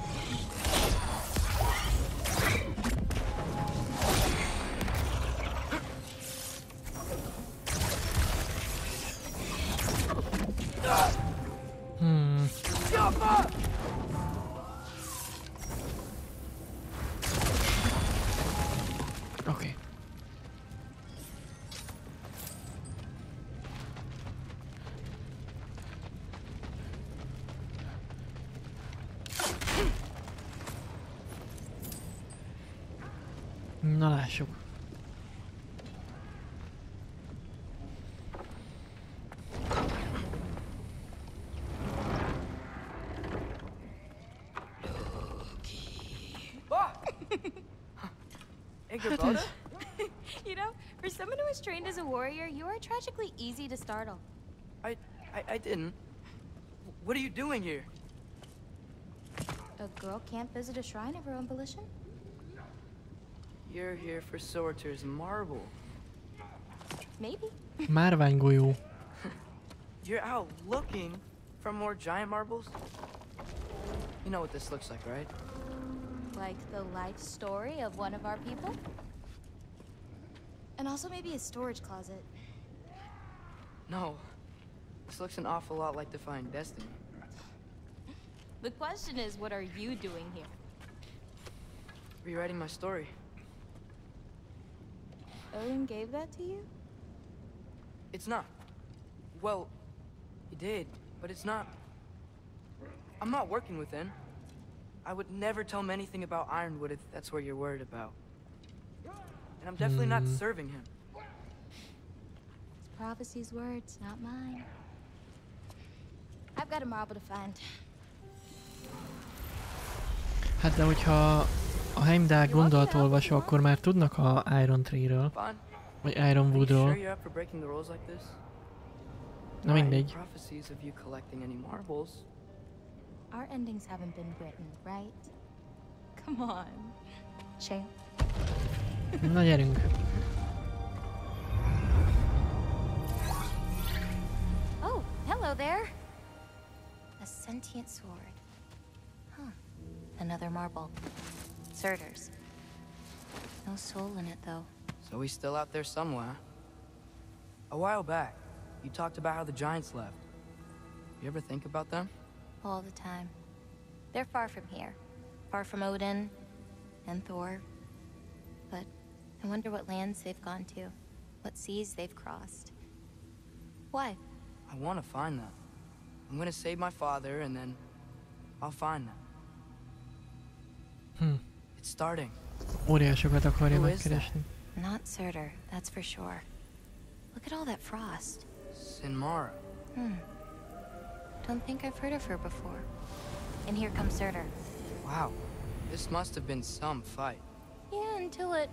[SPEAKER 8] Ingrid
[SPEAKER 20] you know, for someone who was trained as a warrior, you are tragically easy to startle.
[SPEAKER 8] I, I, I didn't. What are you doing here?
[SPEAKER 20] A girl can't visit a shrine of her own volition?
[SPEAKER 8] You're here for Surtr's marble.
[SPEAKER 20] Maybe.
[SPEAKER 1] Márványgolyó.
[SPEAKER 8] You're out looking for more giant marbles? You know what this looks like, right?
[SPEAKER 20] Like the life story of one of our people? And also maybe a storage closet.
[SPEAKER 8] No. This looks an awful lot like Defying Destiny.
[SPEAKER 20] The question is, what are you doing here?
[SPEAKER 8] Rewriting my story.
[SPEAKER 20] Odin gave that to you?
[SPEAKER 8] It's not. Well, he did, but it's not. I'm not working with him. I would never tell him anything about Ironwood if that's what you're worried about. And I'm definitely not
[SPEAKER 1] Hmm.
[SPEAKER 8] serving him.
[SPEAKER 20] It's prophecy's words, not mine. I've got a marble to find.
[SPEAKER 1] Hát de hogyha a Heimdall gondolatolvasó, akkor már tudnak a Iron Tree-ről.
[SPEAKER 8] Fine.
[SPEAKER 1] Vagy Iron
[SPEAKER 8] Are you
[SPEAKER 1] Woodról.
[SPEAKER 8] up for breaking the rules like this?
[SPEAKER 1] Na
[SPEAKER 8] Right,
[SPEAKER 1] mindegy.
[SPEAKER 8] Prophecies of you collecting any marbles.
[SPEAKER 20] Our endings haven't been written, right? Come on. Champ.
[SPEAKER 1] Na gyerünk.
[SPEAKER 20] Oh, hello there. A sentient sword. Huh. Another marble. Surtr's. No soul in it, though.
[SPEAKER 8] So he's still out there somewhere. A while back, you talked about how the giants left. You ever think about them?
[SPEAKER 20] All the time. They're far from here. Far from Odin and Thor. But I wonder what lands they've gone to. What seas they've crossed. Why?
[SPEAKER 8] I want to find them. I'm gonna save my father, and then I'll find them.
[SPEAKER 1] Hmm.
[SPEAKER 8] It's starting.
[SPEAKER 1] Óriásokat akarja
[SPEAKER 8] Who is that?
[SPEAKER 1] megkeresni.
[SPEAKER 20] Not Surtr, that's for sure. Look at all that frost.
[SPEAKER 8] Sinmara.
[SPEAKER 20] Hmm. Don't think I've heard of her before. And here comes Surtr.
[SPEAKER 8] Wow. This must have been some fight.
[SPEAKER 20] Yeah, until it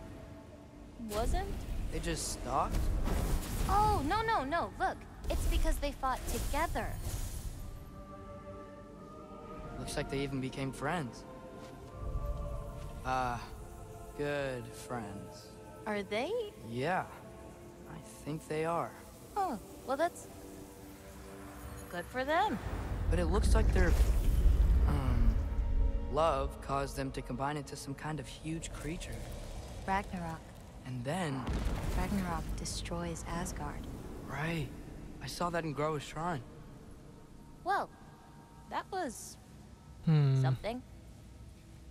[SPEAKER 20] wasn't.
[SPEAKER 8] They just stopped?
[SPEAKER 20] Oh, no, no, no. Look, it's because they fought together.
[SPEAKER 8] Looks like they even became friends. Ah, good friends.
[SPEAKER 20] Are they?
[SPEAKER 8] Yeah, I think they are.
[SPEAKER 20] Oh, well, that's good for them.
[SPEAKER 8] But it looks like their, um, love caused them to combine into some kind of huge creature.
[SPEAKER 20] Ragnarok.
[SPEAKER 8] And then,
[SPEAKER 20] Ragnarok destroys Asgard.
[SPEAKER 8] right, I saw that in Groa's shrine.
[SPEAKER 20] Well, that was
[SPEAKER 1] Hmm.
[SPEAKER 20] something.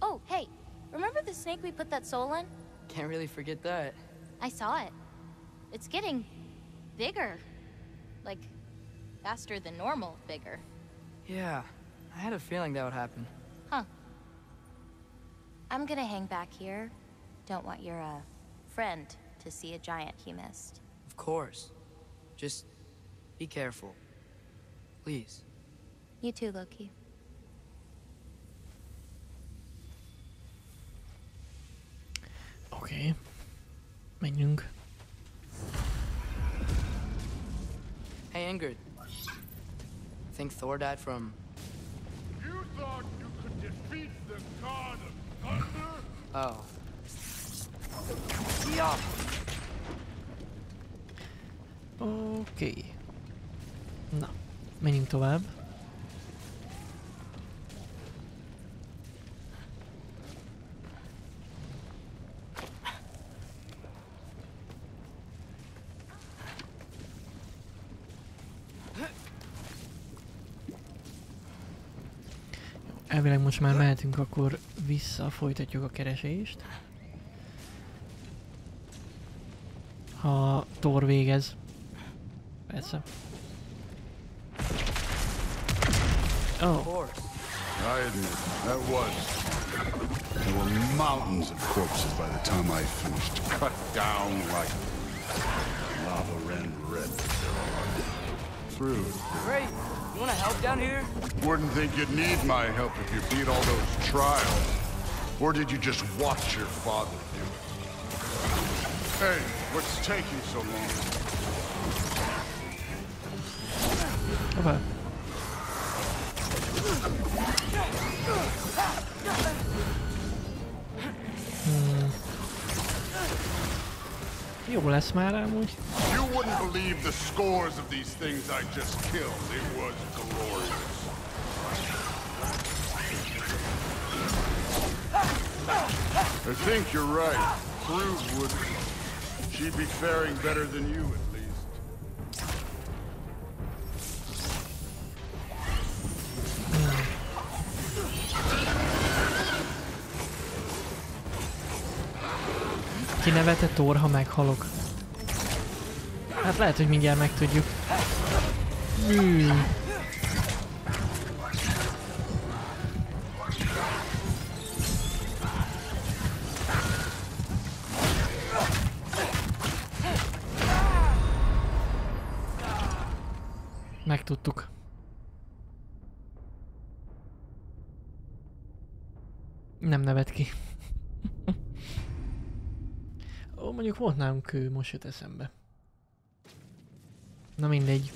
[SPEAKER 20] Oh, hey, remember the snake we put that soul in?
[SPEAKER 8] Can't really forget that.
[SPEAKER 20] I saw it. It's getting bigger. Like, faster than normal bigger.
[SPEAKER 8] Yeah, I had a feeling that would happen.
[SPEAKER 20] Huh. I'm gonna hang back here. Don't want your, uh, friend to see a giant he missed.
[SPEAKER 8] Of course. Just be careful. Please.
[SPEAKER 20] You too, Loki.
[SPEAKER 1] Oké. Okay. Menjünk.
[SPEAKER 8] Hey, Ingrid. Think Thor died from.
[SPEAKER 15] You thought you could defeat the god of thunder?
[SPEAKER 8] Oh.
[SPEAKER 1] Oké. Okay. Na, menjünk tovább. Most már mehetünk, akkor vissza, folytatjuk a keresést. Ha Thor végez. Persze. Oh,
[SPEAKER 15] I admit, that was. There were mountains of corpses by the time I finished, cut down like lava ran red. Through.
[SPEAKER 8] Great. You wanna help down here?
[SPEAKER 15] Wouldn't think you'd need my help if you beat all those trials. Or did you just watch your father do it? Hey, what's taking so long?
[SPEAKER 1] okay. Hmm. Jó lesz már amúgy.
[SPEAKER 15] Wouldn't believe the scores of these things I just killed. It was glorious. I think you're right. Thrud would... She'd be faring better than you, at least.
[SPEAKER 1] Kinevete Thor, ha meghalok. Lehet, hogy mindjárt megtudjuk. Mű. Megtudtuk. Nem nevet ki. Ó, mondjuk volt nálunk kő, most jött eszembe. Na mindegy.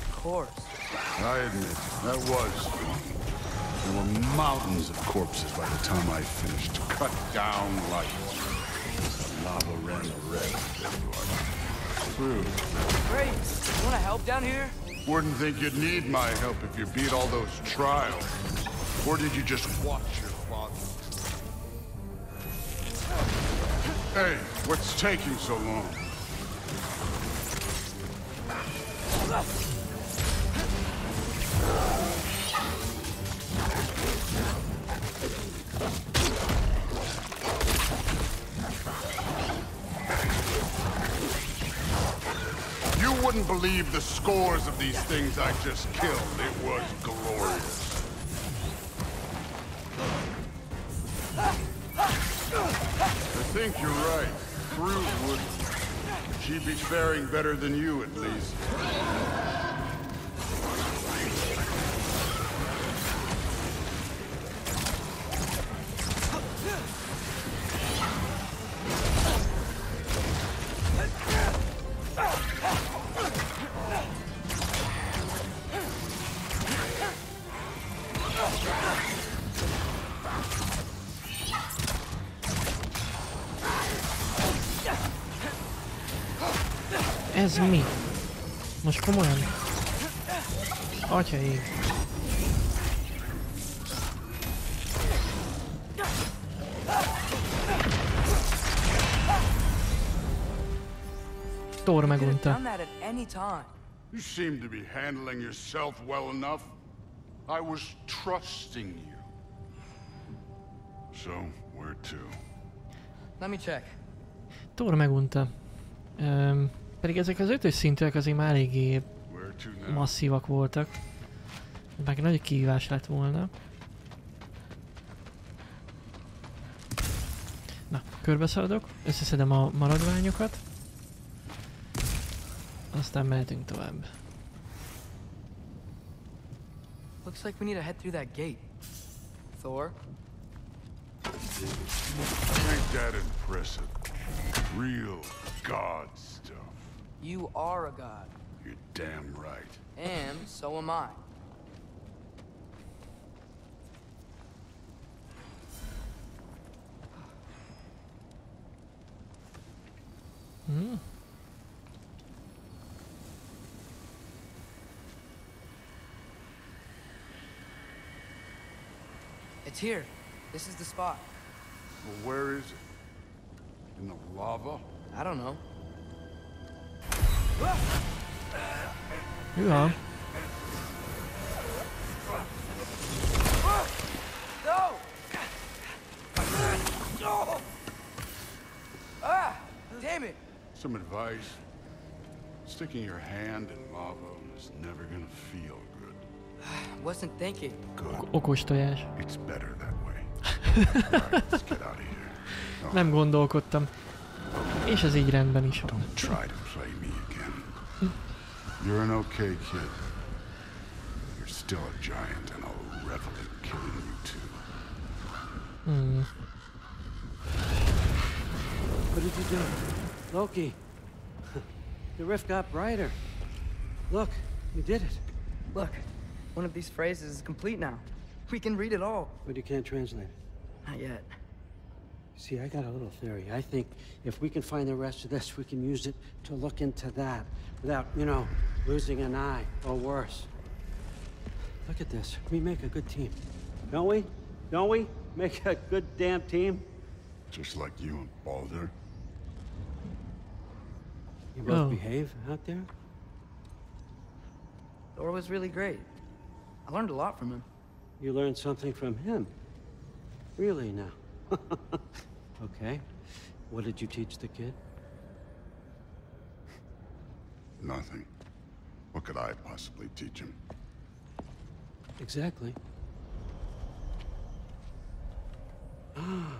[SPEAKER 3] Of course.
[SPEAKER 15] I admit, that was. There were mountains of corpses by the time I finished. Cut down light. The lava ran red. True.
[SPEAKER 3] Great. You wanna help down here?
[SPEAKER 15] Wouldn't think you'd need my help if you beat all those trials. Or did you just watch your father? Hey, what's taking so long? You wouldn't believe the scores of these things I just killed. It was glorious. She'd be faring better than you, at least.
[SPEAKER 1] Ez mi? Most komolyan? Atyaig. Thor
[SPEAKER 3] Done
[SPEAKER 1] megunta.
[SPEAKER 15] You seem to be handling yourself well enough. I was trusting you. So, where to?
[SPEAKER 3] Let me check.
[SPEAKER 1] Thor megunta. Öm, pedig ezek az ötös szintűek azért már eléggé masszívak voltak. Meg nagy kihívás lett volna. Na, körbeszaladok, összeszedem a maradványokat. Aztán mehetünk tovább.
[SPEAKER 3] Looks like we need to head through that gate. Thor?
[SPEAKER 15] Ain't that impressive? Real god stuff.
[SPEAKER 3] You are a god.
[SPEAKER 15] You're damn right.
[SPEAKER 3] And so am I.
[SPEAKER 1] Hmm.
[SPEAKER 3] It's here. This is the spot.
[SPEAKER 15] Well, where is it? In the lava?
[SPEAKER 3] I don't know. It!
[SPEAKER 15] Some advice? Sticking your hand in lava is never gonna feel good.
[SPEAKER 3] Wasn't thinking.
[SPEAKER 15] Good.
[SPEAKER 1] Okos tojás.
[SPEAKER 15] It's better that way. Let's get out of here.
[SPEAKER 1] Nem gondolkodtam. És ez így rendben is van.
[SPEAKER 15] Don't try to play me again. You're an okay kid. You're still a giant, and I'll revel in killing you too.
[SPEAKER 1] Hmm.
[SPEAKER 16] What did you do? Loki. The rift got brighter. Look, you did it.
[SPEAKER 8] Look, one of these phrases is complete now. We can read it all.
[SPEAKER 16] But you can't translate it.
[SPEAKER 8] Not yet.
[SPEAKER 16] See, I got a little theory. I think if we can find the rest of this, we can use it to look into that without, you know, losing an eye or worse. Look at this. We make a good team. Don't we? Don't we? Make a good damn team?
[SPEAKER 15] Just like you and Baldur.
[SPEAKER 16] You both
[SPEAKER 1] Oh.
[SPEAKER 16] behave out there?
[SPEAKER 8] Thor was really great. I learned a lot from him.
[SPEAKER 16] You learned something from him. Really now? okay. What did you teach the kid?
[SPEAKER 15] Nothing. What could I possibly teach him?
[SPEAKER 16] Exactly. Ah,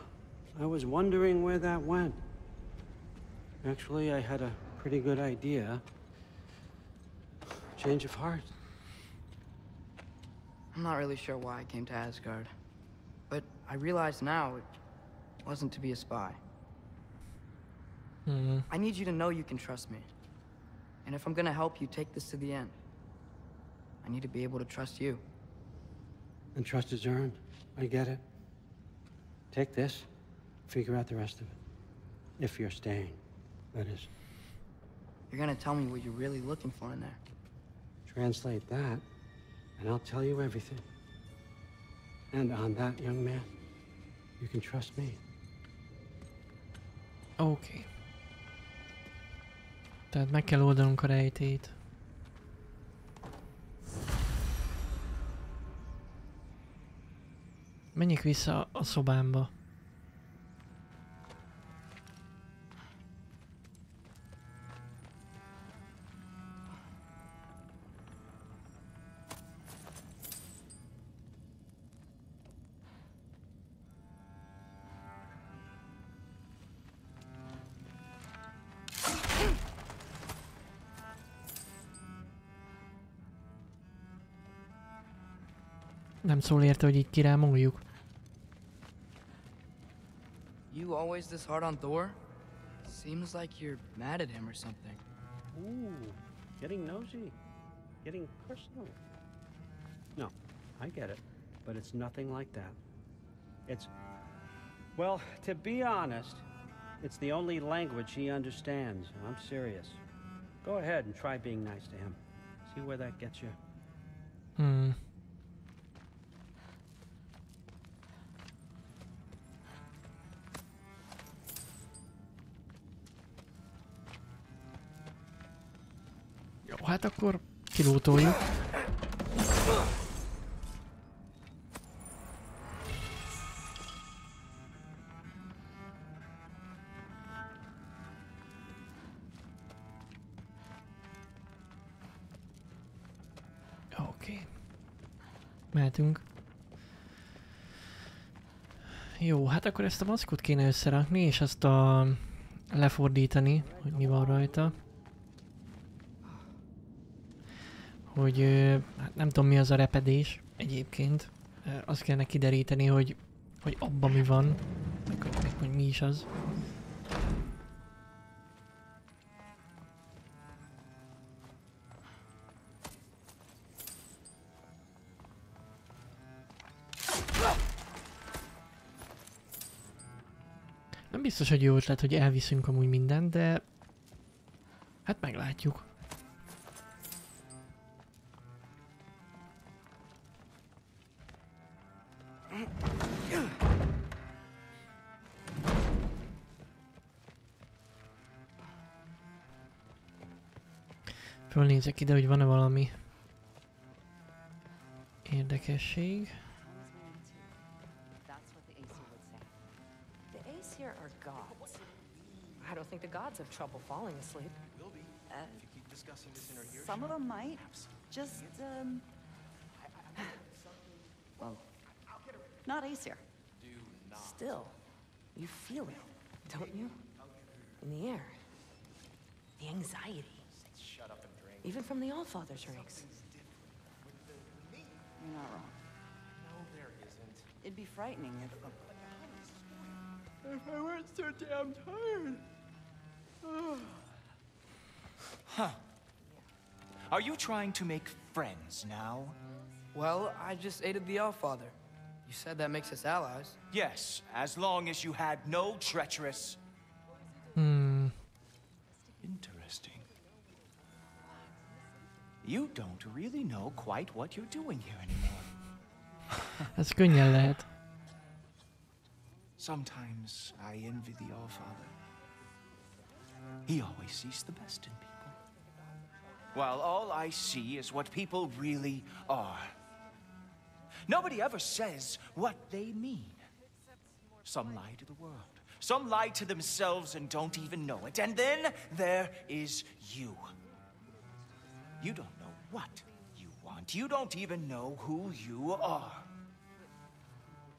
[SPEAKER 16] I was wondering where that went. Actually, I had a pretty good idea. Change of heart.
[SPEAKER 8] I'm not really sure why I came to Asgard. But I realize now it wasn't to be a spy.
[SPEAKER 1] Hmm.
[SPEAKER 8] I need you to know you can trust me. And if I'm gonna help you take this to the end, I need to be able to trust you.
[SPEAKER 16] And trust is earned. I get it. Take this, figure out the rest of it. If you're staying, that is.
[SPEAKER 8] You're gonna tell me what you're really looking for in there.
[SPEAKER 16] Translate that, and I'll tell you everything. And on that, young man, you can trust me.
[SPEAKER 1] Oké. Okay. Tehát meg kell oldanunk a rejtét. Menjek vissza a szobámba. Szól érte, hogy így kirámoljuk.
[SPEAKER 8] You always this hard on Thor? Seems like you're mad at him or something.
[SPEAKER 16] Ooh, getting nosy, getting personal. No, I get it, but it's nothing like that. It's, well, to be honest, it's the only language he understands. I'm serious. Go ahead and try being nice to him. See where that gets you.
[SPEAKER 1] Hmm. Hát akkor kilótoljuk. Mehetünk. Jó, hát akkor ezt a maszkot kéne összerakni, és ezt a lefordítani, hogy mi van rajta. Hogy hát nem tudom mi az a repedés egyébként. Azt kellene kideríteni, hogy, hogy abban mi van, meg, hogy, meg hogy mi is az. Nem biztos, hogy jó ötlet, hogy elviszünk amúgy mindent, de hát meglátjuk. Fölnézek ide, hogy van-e valami érdekesség.
[SPEAKER 9] The Aesir would say. The Aesir are gods. I don't think the gods have trouble falling asleep.
[SPEAKER 7] Will be.
[SPEAKER 9] Uh,
[SPEAKER 7] if you keep discussing this in our ear.
[SPEAKER 4] Some of them might. Just, um. Well, not Aesir.
[SPEAKER 7] Do not.
[SPEAKER 9] Still, you feel it, don't you? In the air. The anxiety.
[SPEAKER 7] Shut up and drink.
[SPEAKER 9] Even from the Allfather's ranks.
[SPEAKER 4] You're not wrong.
[SPEAKER 7] No, there isn't.
[SPEAKER 4] It'd be frightening if.
[SPEAKER 8] If I weren't so damn tired.
[SPEAKER 14] Huh. Are you trying to make friends now?
[SPEAKER 8] Well, I just aided the Allfather. You said that makes us allies.
[SPEAKER 14] Yes, as long as you had no treacherous.
[SPEAKER 1] Hmm.
[SPEAKER 14] Interesting. You don't really know quite what you're doing here anymore.
[SPEAKER 1] Ez könnyen lad.
[SPEAKER 14] Sometimes I envy the Allfather. He always sees the best in people. While all I see is what people really are. Nobody ever says what they mean. Some lie to the world. Some lie to themselves and don't even know it. And then there is you. You don't what you want. You don't even know who you are.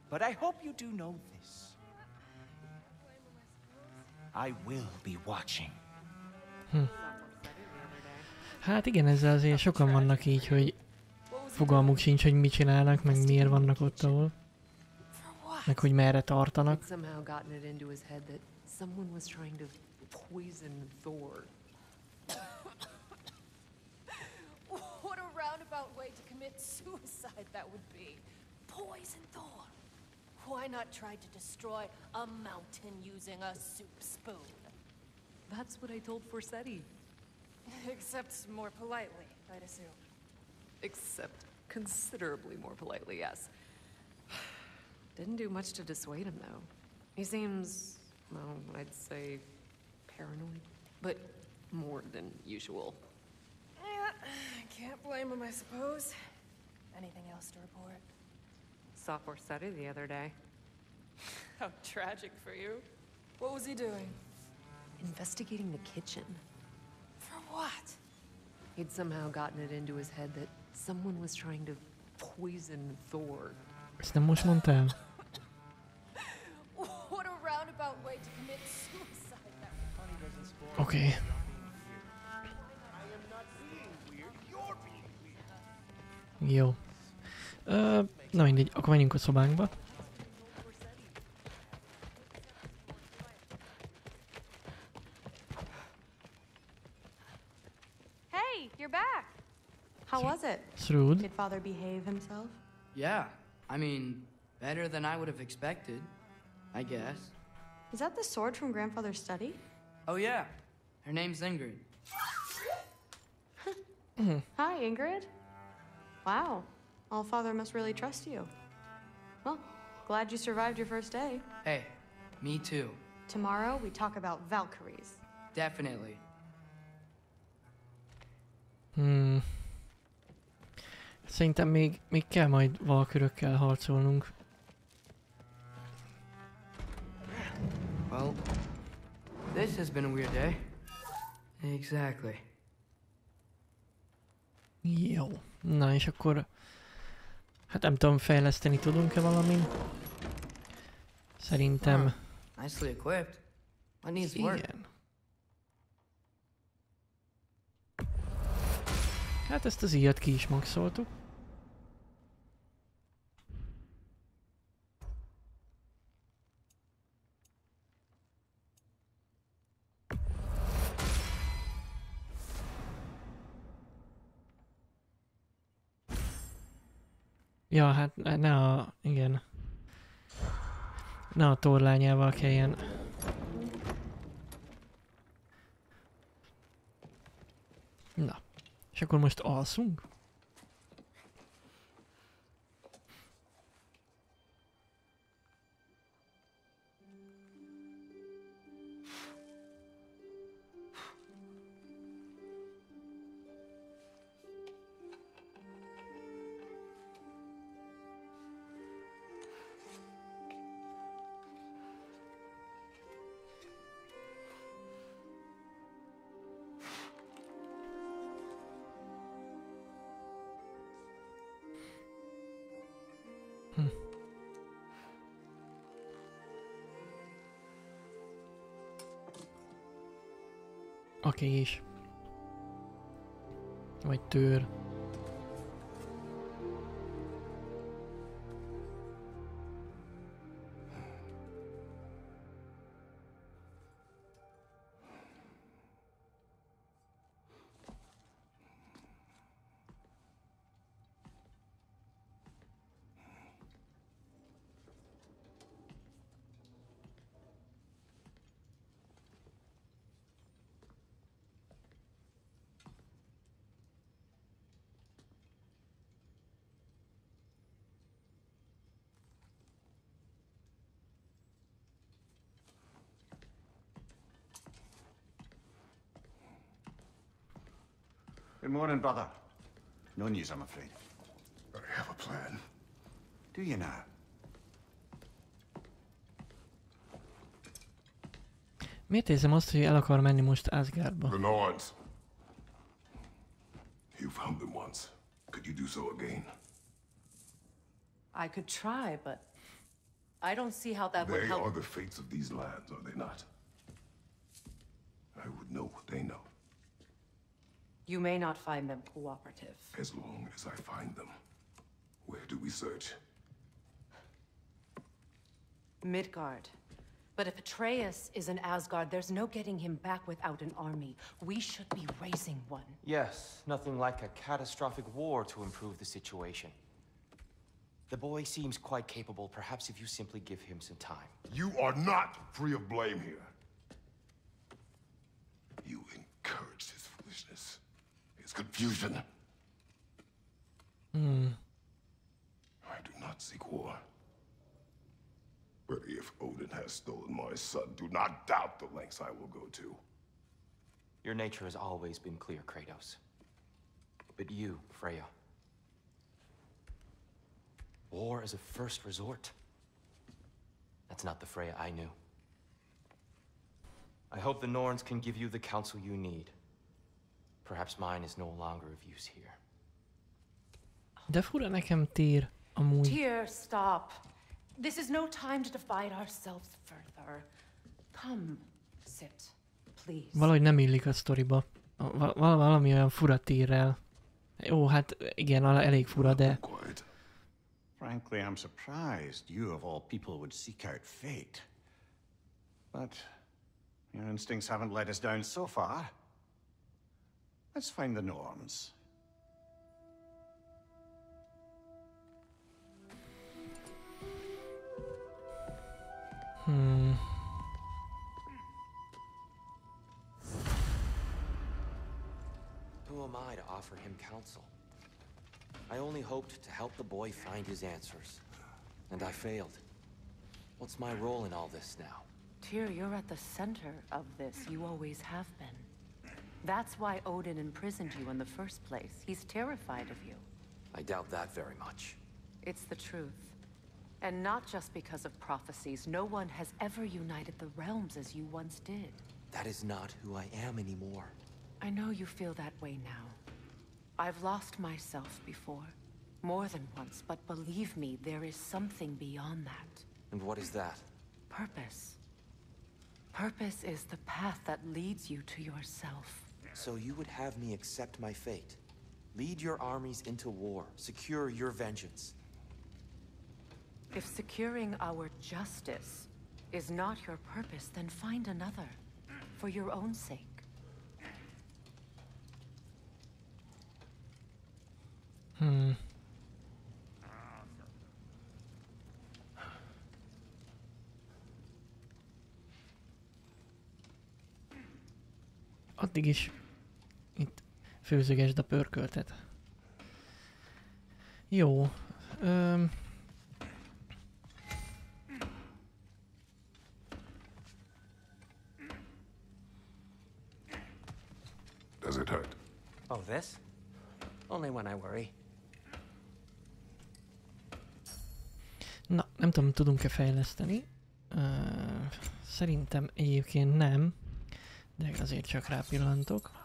[SPEAKER 14] But I hope you do know this. I will be watching.
[SPEAKER 1] Hm. Hát igen, ezzel azért sokan vannak így, hogy Fogalmuk sincs, hogy mit csinálnak, meg miért vannak ott, ahol. Meg hogy merre tartanak.
[SPEAKER 21] I'd somehow gotten it into his head that someone was trying to poison Thor.
[SPEAKER 22] That would be. Poison Thor. Why not try to destroy a mountain using a soup spoon?
[SPEAKER 21] That's what I told Forseti.
[SPEAKER 22] Except more politely, I'd assume.
[SPEAKER 21] Except considerably more politely, yes. Didn't do much to dissuade him, though. He seems, well, I'd say paranoid, but more than usual.
[SPEAKER 22] Yeah, can't blame him, I suppose. Anything else to report?
[SPEAKER 21] Saw study the other day.
[SPEAKER 22] How tragic for you. What was he doing?
[SPEAKER 21] Investigating the kitchen.
[SPEAKER 22] For what?
[SPEAKER 21] He'd somehow gotten it into his head that someone was trying to poison Thor.
[SPEAKER 1] Ezt nem most mondtál?
[SPEAKER 22] What a roundabout way to commit suicide that.
[SPEAKER 1] Okay. Jó. Ö, na mindegy, akkor menjünk a szobánkba.
[SPEAKER 19] Hey, you're back. How was it?
[SPEAKER 1] Shrewd.
[SPEAKER 19] Did father behave himself?
[SPEAKER 8] Yeah, I mean, better than I would have expected, I guess.
[SPEAKER 19] Is that the sword from grandfather's study?
[SPEAKER 8] Oh, yeah. Her name's Ingrid.
[SPEAKER 19] Hi, Ingrid. Wow. All father must really trust you. Well, glad you survived your first day.
[SPEAKER 8] Hey, me too.
[SPEAKER 19] Tomorrow we talk about Valkyries.
[SPEAKER 8] Definitely.
[SPEAKER 1] Hmm. Szerintem még, még kell majd valkörökkel harcolnunk.
[SPEAKER 8] Well, this has been a weird day. Exactly.
[SPEAKER 1] Jó. Na és akkor... Hát nem tudom, fejleszteni tudunk-e valamin? Szerintem...
[SPEAKER 8] Huh. Nicely equipped. What needs work?
[SPEAKER 1] Igen. Hát ezt az íjat ki is maxoltuk. Ja, hát ne a... igen. Ne a torlányával kelljen. Na. És akkor most alszunk? Aki is. Vagy tőr.
[SPEAKER 2] Good morning, brother. No news, I'm afraid.
[SPEAKER 15] I have a plan.
[SPEAKER 2] Do you now?
[SPEAKER 1] Miért érzem azt, hogy el akar menni most Asgardba?
[SPEAKER 15] The Norns. You found them once. Could you do so again?
[SPEAKER 4] I could try, but I don't see how that would help.
[SPEAKER 15] They are the fates of these lands, are they not? I would know what they know,
[SPEAKER 4] You may not find them cooperative.
[SPEAKER 15] as long as I find them. Where do we search?
[SPEAKER 4] Midgard. But if Atreus is in Asgard, there's no getting him back without an army. We should be raising one.
[SPEAKER 7] Yes, nothing like a catastrophic war to improve the situation. The boy seems quite capable, perhaps if you simply give him some time.
[SPEAKER 15] You are not free of blame here. You encouraged his foolishness, his confusion.
[SPEAKER 1] Hmm.
[SPEAKER 15] I do not seek war. But if Odin has stolen my son, do not doubt the lengths I will go to.
[SPEAKER 7] Your nature has always been clear, Kratos. But you, Freya. War is a first resort. That's not the Freya I knew. I hope the Norns can give you the counsel you need. Perhaps mine is no longer of use here.
[SPEAKER 1] De fura nekem tér, amúgy.
[SPEAKER 4] Tyr, stop. This is no time to divide ourselves further. Come, sit, please.
[SPEAKER 1] Valahogy nem illik a sztoriba. Val- val- valami olyan fura tírrel. Jó, hát igen, al- elég fura, de...
[SPEAKER 2] Frankly, I'm surprised you of all people would seek out fate. But your instincts haven't led us down so far. Let's find the Norns.
[SPEAKER 1] Hmm.
[SPEAKER 7] Who am I to offer him counsel? I only hoped to help the boy find his answers. And I failed. What's my role in all this now?
[SPEAKER 4] Tyr, you're at the center of this. You always have been. That's why Odin imprisoned you in the first place. He's terrified of you.
[SPEAKER 7] I doubt that very much.
[SPEAKER 4] It's the truth. And not just because of prophecies. No one has ever united the realms as you once did.
[SPEAKER 7] That is not who I am anymore.
[SPEAKER 4] I know you feel that way now. I've lost myself before. More than once, but believe me, there is something beyond that.
[SPEAKER 7] And what is that?
[SPEAKER 4] Purpose. Purpose is the path that leads you to yourself.
[SPEAKER 7] So you would have me accept my fate? Lead your armies into war, secure your vengeance.
[SPEAKER 4] If securing our justice is not your purpose, then find another. For your own sake.
[SPEAKER 1] Hmm. Addig is itt főzögesd a pörköltet. Jó. Öm,
[SPEAKER 15] Does it hurt?
[SPEAKER 23] Oh, this? Only when I worry.
[SPEAKER 1] na, nem tudom, tudunk-e fejleszteni. Ö, szerintem egyébként nem, de azért csak rápillantok.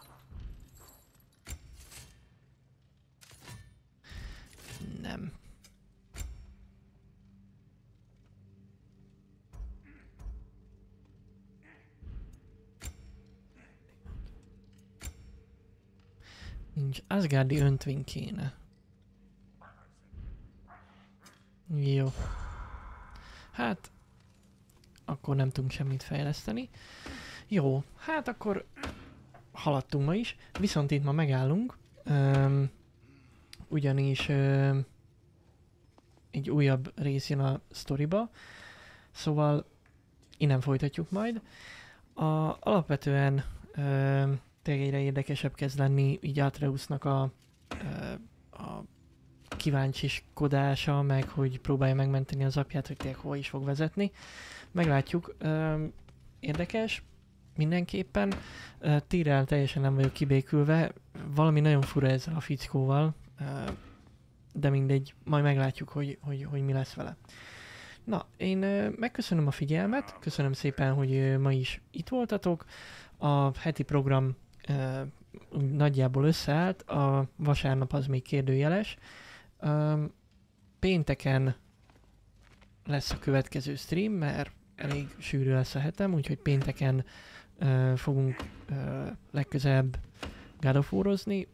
[SPEAKER 1] Asgardi öntvén kéne. Jó. Hát, akkor nem tudunk semmit fejleszteni. Jó, hát akkor haladtunk ma is, viszont itt ma megállunk, öm, ugyanis öm, egy újabb rész jön a sztoriba, szóval innen folytatjuk majd. A, alapvetően öm, tényleg egyre érdekesebb kezd lenni így Atreusnak a, a kíváncsiskodása, meg hogy próbálja megmenteni az apját, hogy tényleg hova is fog vezetni. Meglátjuk. Érdekes, mindenképpen. Tírel teljesen nem vagyok kibékülve. Valami nagyon fura ezzel a fickóval, de mindegy, majd meglátjuk, hogy, hogy, hogy mi lesz vele. Na, én megköszönöm a figyelmet, köszönöm szépen, hogy ma is itt voltatok. A heti program nagyjából összeállt, a vasárnap az még kérdőjeles. Pénteken lesz a következő stream, mert elég sűrű lesz a hetem, úgyhogy pénteken ö, fogunk ö, legközelebb God of War-ozni.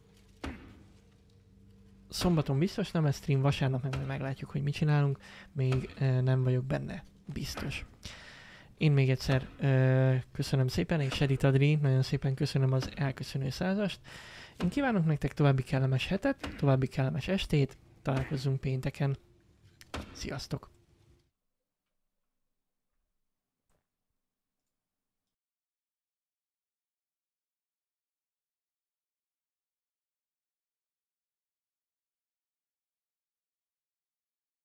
[SPEAKER 1] szombaton biztos nem lesz stream, vasárnap meg majd meglátjuk, hogy mit csinálunk. Még ö, nem vagyok benne biztos. Én még egyszer ö, köszönöm szépen, és Edith Adri, nagyon szépen köszönöm az elköszönő százast. Én kívánok nektek további kellemes hetet, további kellemes estét, találkozzunk pénteken. Sziasztok!